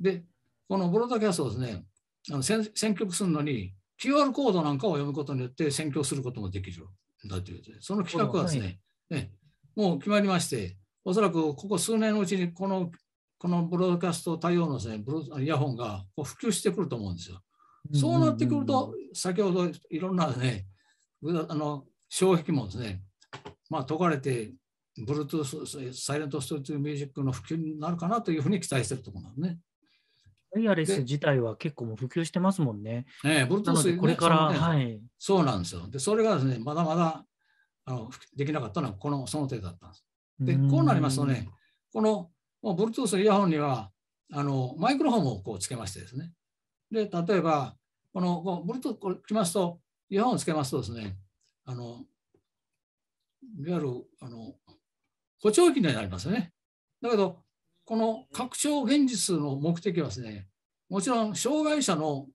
で、このブロードキャストをですね、あの選選曲するのに、QR コードなんかを読むことによって選曲することもできるんだということで、その企画はですね、ねもう決まりまして、おそらくここ数年のうちにこのこのブロードキャスト対応のです、ね、ブローイヤホンがこう普及してくると思うんですよ。そうなってくると、先ほどいろんなね、あの障壁もですね、まあ、解かれて、Bluetooth、サイレントストリートミュージックの普及になるかなというふうに期待しているところなんですね。ワイヤレス自体は結構もう普及してますもんね。ね、なの Bluetooth で、これから、ねはい。そうなんですよ。で、それがですね、まだまだあのできなかったのはこのその程度だったんです。で、こうなりますとね、このもう Bluetooth イヤホンにはあのマイクロフォンをこうつけましてですね。で、例えば、このこう Bluetooth これ来ますと、イヤホンをつけますとですね、あのいわゆるあの補聴器になりますね。だけど、この拡張現実の目的はですね、もちろん障害者の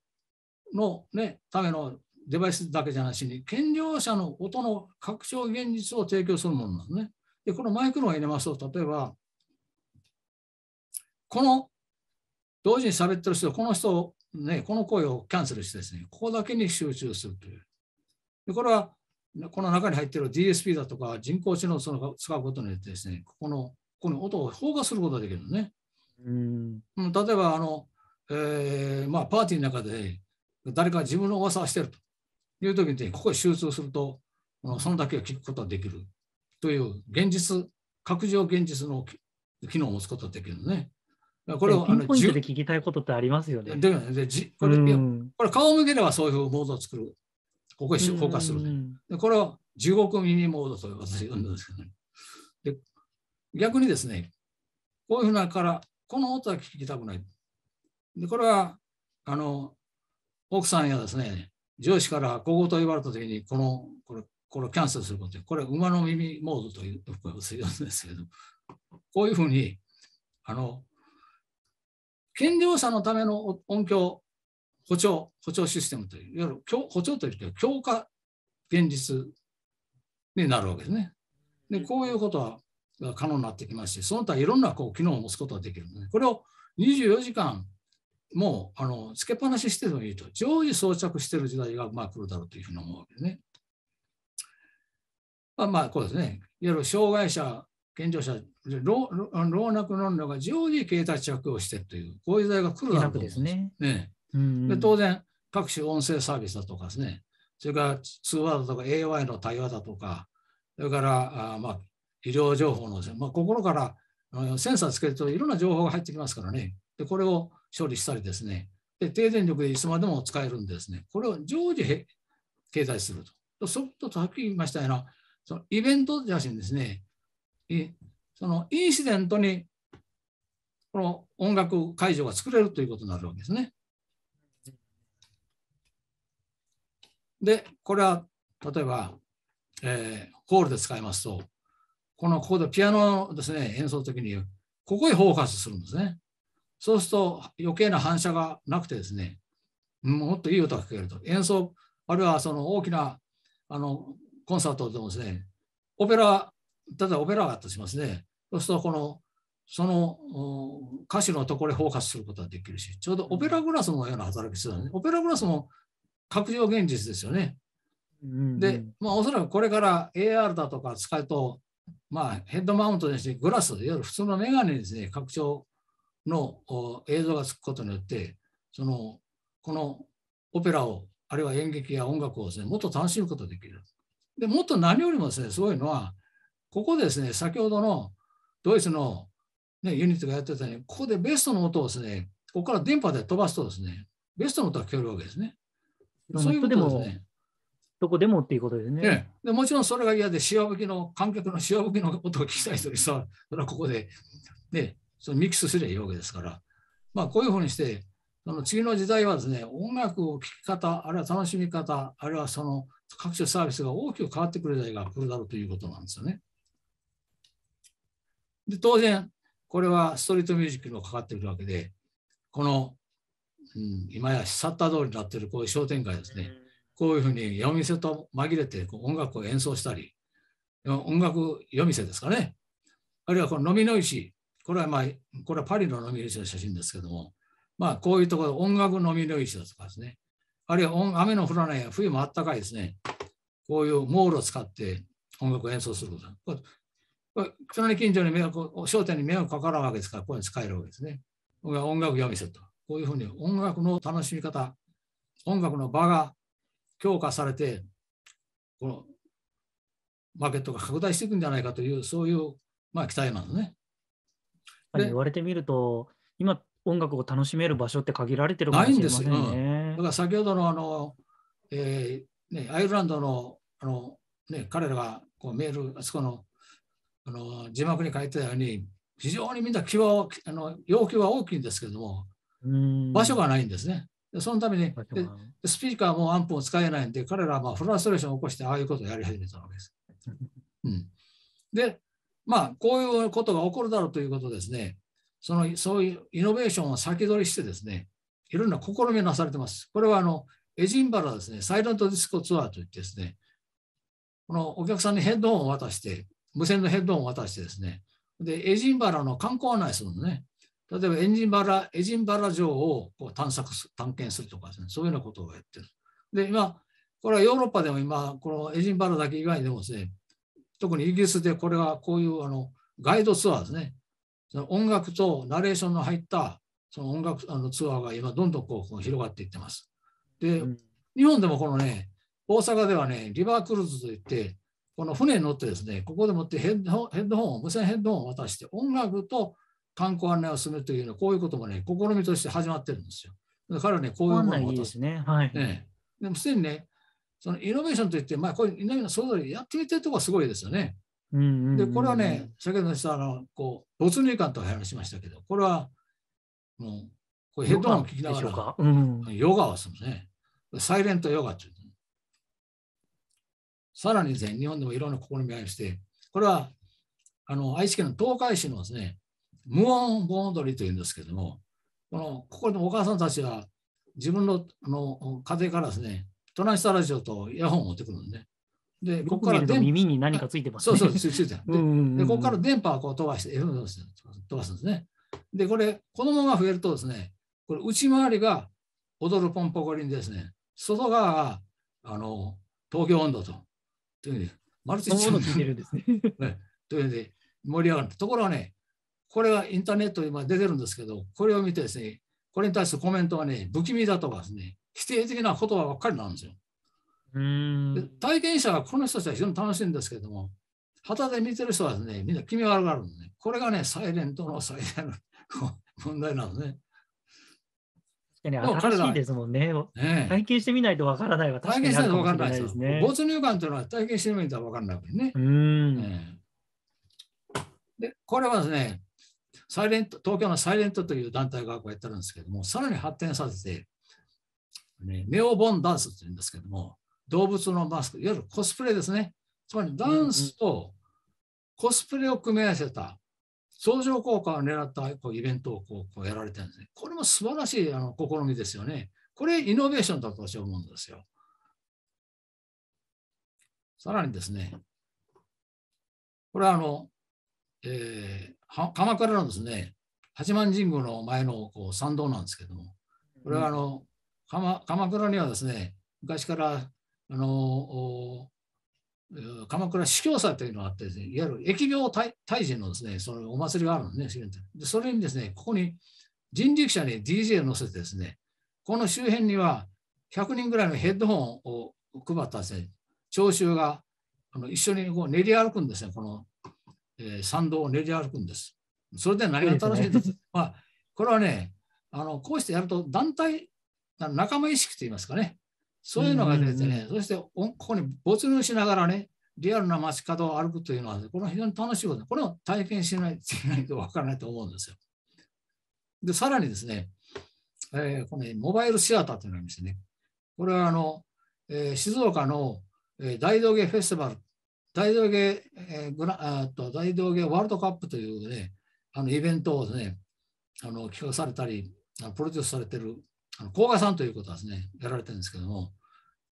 の、ね、ためのデバイスだけじゃなしに、健常者の音の拡張現実を提供するものなんですね。で、このマイクロを入れますと、例えば、この同時に喋ってる人、この人を、ね、この声をキャンセルしてですね、ここだけに集中するという。でこれは、この中に入っている DSP だとか人工知能を使うことによってですね、ここのここの音を放火することができるんですね。うんうん例えば、あの、えーまあ、パーティーの中で誰か自分の噂をしているという時に、ここに集中すると、あのそのだけを聞くことができるという現実、拡張現実の機機能を持つことができるんですね。これをピンポイントでじ聞きたいことってありますよね。ゅででじこれうんこれ顔向ければそういうモードを作る。ここにフォーカスする。うんでこれを地獄耳モードと私呼んでるんですけどね。で逆にですね、こういうふうなから、この音は聞きたくない。で、これは、あの、奥さんやですね、上司から小言と言われたときに、この、これ、これをキャンセルすることで、これ、馬の耳モードという僕は呼んでるんですけど、こういうふうに、あの、健常者のための音響補聴、補聴システムという、いわゆる強補聴というか、強化現実になるわけですね。で、こういうことはが可能になってきますし、その他いろんなこう機能を持つことができるので、これを24時間もうあのつけっぱなししてもいいと、常時装着している時代がまあ来るだろうというふうに思うわけですね。まあ、まあ、こうですね。いわゆる障害者、健常者、老老老若男女が常時携帯着用しているという、こういう時代が来るだろうと思うんですね。ねうんで当然、各種音声サービスだとかですね、それから通話だとか AI の対話だとか、それからあまあ医療情報の、まあ、心からセンサーつけるといろんな情報が入ってきますからね、でこれを処理したりですね、で低電力でいつまでも使えるんですね、これを常時携帯すると。そうすると、さっき言いましたような、そのイベント写真ですね、そのインシデントにこの音楽会場が作れるということになるわけですね。で、これは例えば、えーホールで使いますと、このここでピアノですね、演奏の時に、ここへフォーカスするんですね。そうすると余計な反射がなくてですね、もっといい音が聞けると。演奏、あるいはその大きなあのコンサートでもですね、オペラ、例えばオペラがあったとしますね。そうするとこの、その歌手のところへフォーカスすることができるし、ちょうどオペラグラスのような働きしてたね。オペラグラスも拡張現実ですよね。うんで、まあ、おそらくこれから AR だとか使うと、まあ、ヘッドマウントにしてグラス、いわゆる普通のメガネにですね、拡張のお映像がつくことによって、その、このオペラを、あるいは演劇や音楽をですね、もっと楽しむことができる。で、もっと何よりもですね、すごいのは、ここでですね、先ほどのドイツの、ね、ユニットがやってたように、ここでベストの音をですね、ここから電波で飛ばすとですね、ベストの音が聞こえるわけですね。そういうことですね。どこでもっていうことですね。ええでもちろんそれが嫌で、しわ吹きの、観客のしわ吹きの音を聞きたい人にさ、それはここで、ね、そのミックスすればいいわけですから、まあ、こういうふうにして、その次の時代はですね、音楽を聴き方、あるいは楽しみ方、あるいはその各種サービスが大きく変わってくる時代が来るだろうということなんですよね。で、当然、これはストリートミュージックにもかかってくるわけで、この、うん、今やシャッター通りになっているこういう商店街ですね、こういうふうに夜店と紛れてこう音楽を演奏したり、音楽夜店ですかね。あるいはこの飲みの石、これはまあ、これはパリの飲みの石の写真ですけども、まあ、こういうところ、音楽飲みの石だとかですね、あるいは音雨の降らない冬もあったかいですね、こういうモールを使って音楽を演奏すること。隣近所に迷惑、商店に迷惑かからんわけですから、こういうの使えるわけですね。音楽夜店と。こういうふうに音楽の楽しみ方、音楽の場が強化されて、このマーケットが拡大していくんじゃないかという、そういう、まあ、期待なんですね。言われてみると、今、音楽を楽しめる場所って限られてるかもしれませんないんね。だから先ほどのあの、えーね、アイルランドのあの、ね、彼らがこうメール、あそこのあの字幕に書いてたように、非常にみんな希望あの要求は大きいんですけれども、うん場所がないんですね。でそのためにスピーカーもアンプも使えないんで、彼らはまあフラストレーションを起こして、ああいうことをやり始めたわけです。うん、で、まあ、こういうことが起こるだろうということですね、そのそういうイノベーションを先取りしてですね、いろんな試みがなされてます。これはあのエジンバラですね、サイレントディスコツアーといってですね、このお客さんにヘッドホンを渡して、無線のヘッドホンを渡してですね、で、エジンバラの観光案内するのね。例えばエンジンバラ、エジンバラ城をこう探索す、探検するとかですね、そういうようなことをやってる。で、今、これはヨーロッパでも今、このエジンバラだけ以外でもですね、特にイギリスでこれはこういうあのガイドツアーですね、その音楽とナレーションの入ったその音楽あのツアーが今どんどんこう広がっていってます。で、うん日本でもこのね、大阪ではね、リバークルーズといって、この船に乗ってですね、ここでもってヘッドホンヘッドホンを、無線ヘッドホンを渡して、音楽と観光案内を進めるというような、こういうこともね、試みとして始まってるんですよ。で彼はね、こういう案ものを渡。内いいですすね。はい。ね、でもすでにね、そのイノベーションといって、まあ、こういうイノベーションそれぞれやってみてるところがすごいですよね。うんうんうんで、これはね、先ほどのしたあの、こう、没入感と話しましたけど、これは、もう、こうヘッドホンを聞きながら、う。ヨガをするんですね。サイレントヨガっていう、さらにですね、日本でもいろんな試みがありまして、これはあの愛知県の東海市のですね、無音盆踊りというんですけども、このここのお母さんたちは自分のあの家庭からですね、トランシスタラジオとイヤホンを持ってくるんで、で、ここから電耳に何かついてますね。そうそう、ついてるで、ここから電波をこう飛ばして、飛ばすんですね。で、これ、このまま増えるとですね、これ、内回りが踊るポンポコリンですね、外側があの東京温度と、というふうに、マルチそのものついてるんですね。ね、というので盛り上がる。ところがね、これはインターネットで今出てるんですけど、これを見てですね、これに対するコメントはね、不気味だとかですね、否定的な言葉ばっかりなんですよ。うん。体験者はこの人たちは非常に楽しいんですけども、旗で見てる人はですね、みんな気味悪がるんでね、これがね、サイレントの最大の 問題なんですね。確かに新しいですもんね。ねえ体験してみないとわからないは確か体験しないとにあるか分かんないですすもしれないでね。没入感というのは体験してみないと分かんないわけね。うーん。ええで、これはですね、サイレント、東京のサイレントという団体がこうやってるんですけども、さらに発展させて、ね、ネオボンダンスっていうんですけども、動物のマスク、いわゆるコスプレですね。つまりダンスとコスプレを組み合わせた相乗効果を狙ったこうイベントをこうこうやられてるんですね。これも素晴らしいあの試みですよね。これイノベーションだと私は思うんですよ。さらにですね、これはあの、えー鎌倉のですね、八幡神宮の前のこう参道なんですけども、これはあの、鎌倉にはですね、昔からあの鎌倉司教祭というのがあってですね、いわゆる疫病退退治のですね、そのお祭りがあるんですね。でそれにですね、ここに人力車に DJ を乗せてですね、この周辺には100人ぐらいのヘッドホンを配ったですね、聴衆があの一緒にこう練り歩くんですね、この、えー参道を練り歩くんです。それで何が楽しいんですまあ、これはね、あのこうしてやると団体、仲間意識といいますかね、そういうのが出てね、そしておここに没入しながらね、リアルな街角を歩くというのは、これは非常に楽しいこと。で、これを体験しないといけないと分からないと思うんですよ。で、さらにですね、えーこのねモバイルシアターというのがありましてね、これはあの、えー静岡の、えー大道芸フェスティバル、大道芸、えーグラあと大道芸ワールドカップというね、あのイベントをですね、あの企画されたり、あのプロデュースされてる、あの甲賀さんということはですね、やられてるんですけども、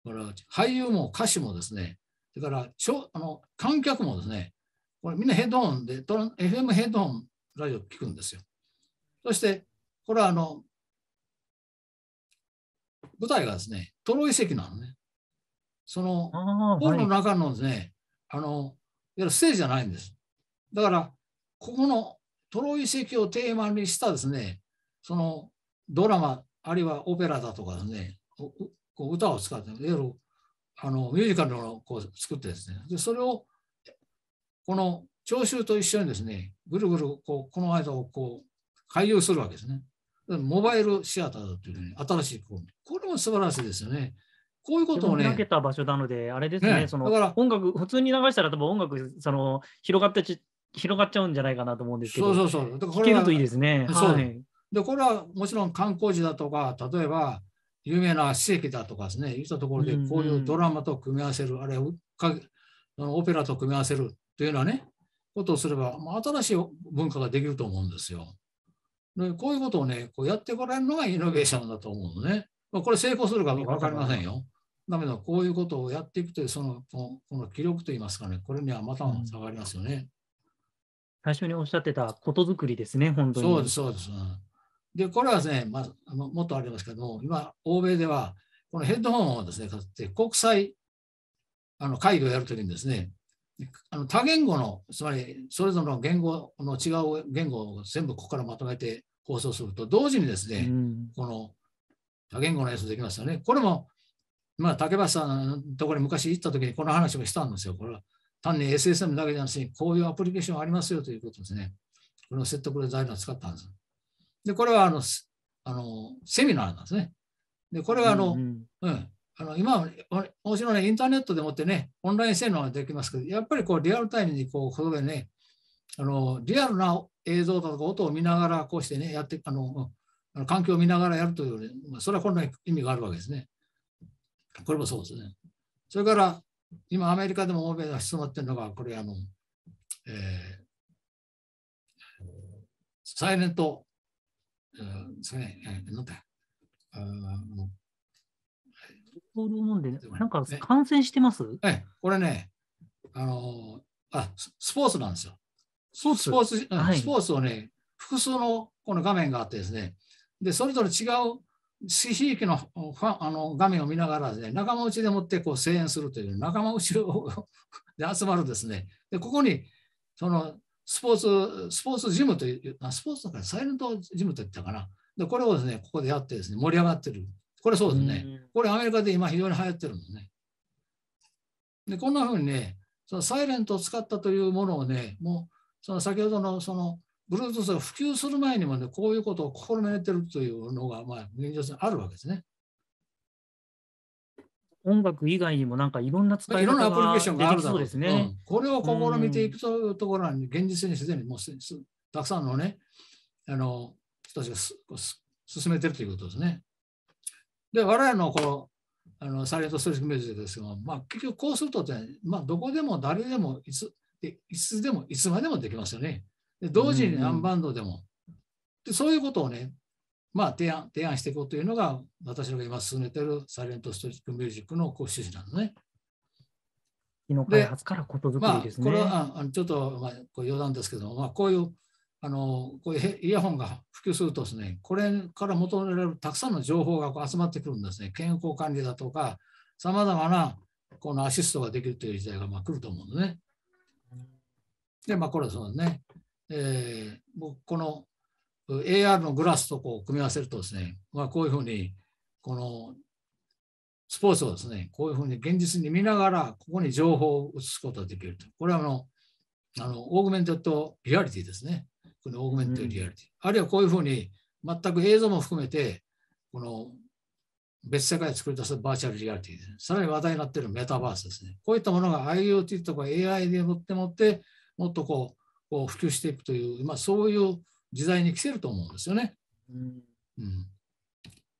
これは俳優も歌手もですね、それからちょあの観客もですね、これみんなヘッドホンで、FM ヘッドホンラジオ聞くんですよ。そして、これはあの、舞台がですね、トロイ遺跡なのね。その、ホールのはい。中のですね、あの、いわゆるステージじゃないんです。だから、ここのトロイ遺跡をテーマにしたですね、そのドラマ、あるいはオペラだとかですね、こう歌を使って、いわゆるあのミュージカルをこう作ってですね、でそれをこの聴衆と一緒にですね、ぐるぐるこうこの間をこう回遊するわけですね。モバイルシアターだというふうに新しい試みこれも素晴らしいですよね。こういうことをね、開けた場所なので、あれですね、ねそのだから音楽、普通に流したら多分音楽、その広がってち広がっちゃうんじゃないかなと思うんですけど、そうそうそう。だからこれは聞けるといいですね。そうはい。で、これはもちろん観光地だとか、例えば有名な史跡だとかですね、いったところでうんうんこういうドラマと組み合わせる、あるいはうかあのオペラと組み合わせるというようなね、ことをすれば、まあ、新しい文化ができると思うんですよ。でこういうことをね、こうやってこられるのがイノベーションだと思うのね。まあ、これ成功するかどうか分かりませんよ。だけど、こういうことをやっていくという、そのこの気力といいますかね、これにはまた下がりますよね。最初におっしゃってたことづくりですね、本当に。そうです、そうです。うんで、これはですね、まあ、あのもっとありますけども、今、欧米では、このヘッドホンをですね、かつて国際あの会議をやるときにですね、あの多言語の、つまりそれぞれの言語の違う言語を全部ここからまとめて放送すると、同時にですね、うんこの多言語のやつできますよね。これも、まあ、竹橋さんのところに昔行ったときにこの話をしたんですよ。これは単に SSM だけじゃなくて、こういうアプリケーションありますよということですね。これを説得で材料を使ったんです。で、これはあのすあのセミナーなんですね。で、これはあの、うんうん、あの今はおもちろんね、インターネットでもってね、オンラインセミナーができますけど、やっぱりこうリアルタイムにこう、ここでね、あのリアルな映像だとか音を見ながら、こうしてね、やって、あの環境を見ながらやるという、まあ、それはこんな意味があるわけですね。これもそうですね。それから、今アメリカでも欧米が質問ってるのが、これあの、えーサイレント、えーですね、えーなんだ、あのボールを飲んで、なんかね感染してます？ええ、これね、あのあススポーツなんですよ。スポーツスポーツ、うんはいスポーツをね、複数のこの画面があってですね、で、それぞれ違う地域のファンあの画面を見ながらですね、仲間内でもってこう声援するという仲間内をで集まるですね。で、ここに、そのスポーツ、スポーツジムという、あスポーツだからサイレントジムと言ったかな。で、これをですね、ここでやってですね、盛り上がってる。これそうですね。うんこれアメリカで今非常に流行ってるんですね。で、こんなふうにね、そのサイレントを使ったというものをね、もうその先ほどのその Bluetooth が普及する前にもね、こういうことを試みてるというのが、まあ、現実にあるわけですね。音楽以外にもなんかいろんな使いいろんなア方プリケーションがあるだろうですね。うんこれを試みていくというところに、現実にすでにもうたくさんのね、あの人たちがすす進めてるということですね。で、我々のこのあのサイレントストリートミュージックですけど、まあ、結局こうするとって、まあ、どこでも誰でもいつでいつでもいつまでもできますよね。で同時に何バンドでも。でそういうことをね、まあ、提案提案していこうというのが、私が今進めているサイレントストリートミュージックのこう趣旨なんですね。機能開発からことづくまあ、りですね。これはああのちょっと、まあ、こう余談ですけど、まあ、こういうあのこういうヘイヤホンが普及するとですね、これから求められるたくさんの情報がこう集まってくるんですね。健康管理だとか、さまざまなこのアシストができるという時代がまあ来ると思うんですね。で、まあ、これはそうですね。えー、僕この AR のグラスとこう組み合わせるとですね、まあ、こういうふうに、このスポーツをですね、こういうふうに現実に見ながら、ここに情報を移すことができると。これはあの、あのオーグメントとリアリティですね。このオーグメントリアリティ。あるいはこういうふうに、全く映像も含めて、この別世界を作り出すバーチャルリアリティです、ね。さらに話題になっているメタバースですね。こういったものが IoT とか AI でもってもって、もっとこう、こう普及していくという、まあ、そういう時代に来てると思うんですよね。うんうん、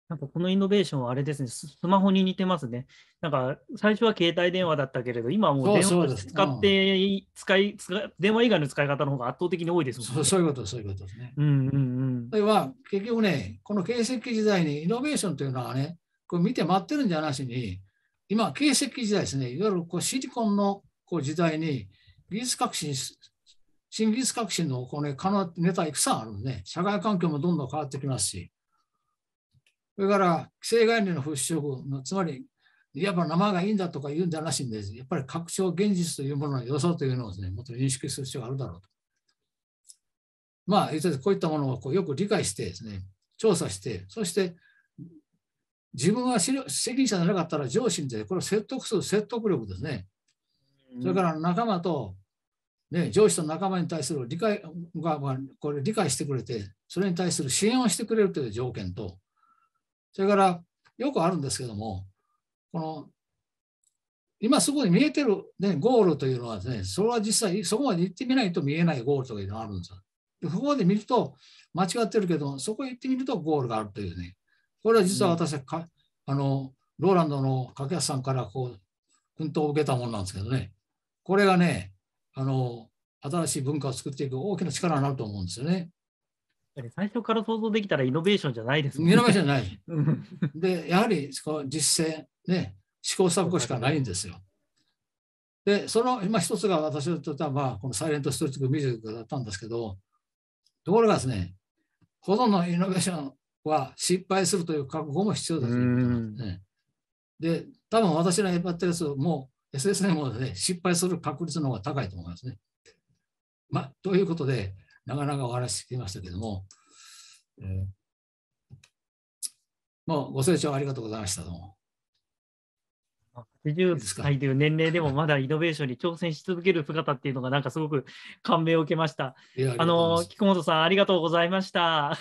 なんかこのイノベーションはあれですね、ススマホに似てますね。なんか最初は携帯電話だったけれど、今はもう電話使って、使い使い、電話以外の使い方の方が圧倒的に多いですもんね。そうそういうことです、そういうことですね。うんうんうん。それは結局ね、この形石器時代にイノベーションというのはね、これ見て待ってるんじゃなしに、今、形石器時代ですね、いわゆるこうシリコンのこう時代に技術革新新技術革新のこの、ね、可能ネタいくさんあるんでね、社会環境もどんどん変わってきますし、それから規制概念の払拭の、つまり、やっぱ生がいいんだとか言うんじゃなしにです、やっぱり拡張現実というものの予想というのをですね、もっと認識する必要があるだろうと。まあ、こういったものをこうよく理解してですね、調査して、そして自分は責任者でなかったら上司で、これを説得する説得力ですね。それから仲間と、ね、上司と仲間に対する理解が、まあ、これ理解してくれて、それに対する支援をしてくれるという条件と、それからよくあるんですけども、この今そこに見えてる、ね、ゴールというのはですね、それは実際そこまで行ってみないと見えないゴールというのがあるんですよ。でそこで見ると間違ってるけど、そこへ行ってみるとゴールがあるというね、これは実は私はか、うん、あのローランドの掛橋さんからこう奮闘を受けたものなんですけどね、これがね、あの新しい文化を作っていく大きな力になると思うんですよね。最初から想像できたらイノベーションじゃないですもんね。イノベーションじゃない。で、やはりこう実践、ね、試行錯誤しかないんですよ。で、その今一つが私にとっては、まあ、このサイレントストリートミュージックだったんですけど、ところがですね、ほとんどのイノベーションは失敗するという覚悟も必要だということなんですね。で、多分私のやってるやつも SSM もね、失敗する確率の方が高いと思いますね。まあ、ということで、なかなかお話ししてきましたけども、えー、もうご清聴ありがとうございました。どうも。80歳という年齢でもまだイノベーションに挑戦し続ける姿っていうのがなんかすごく感銘を受けました。あの木本さんありがとうございました。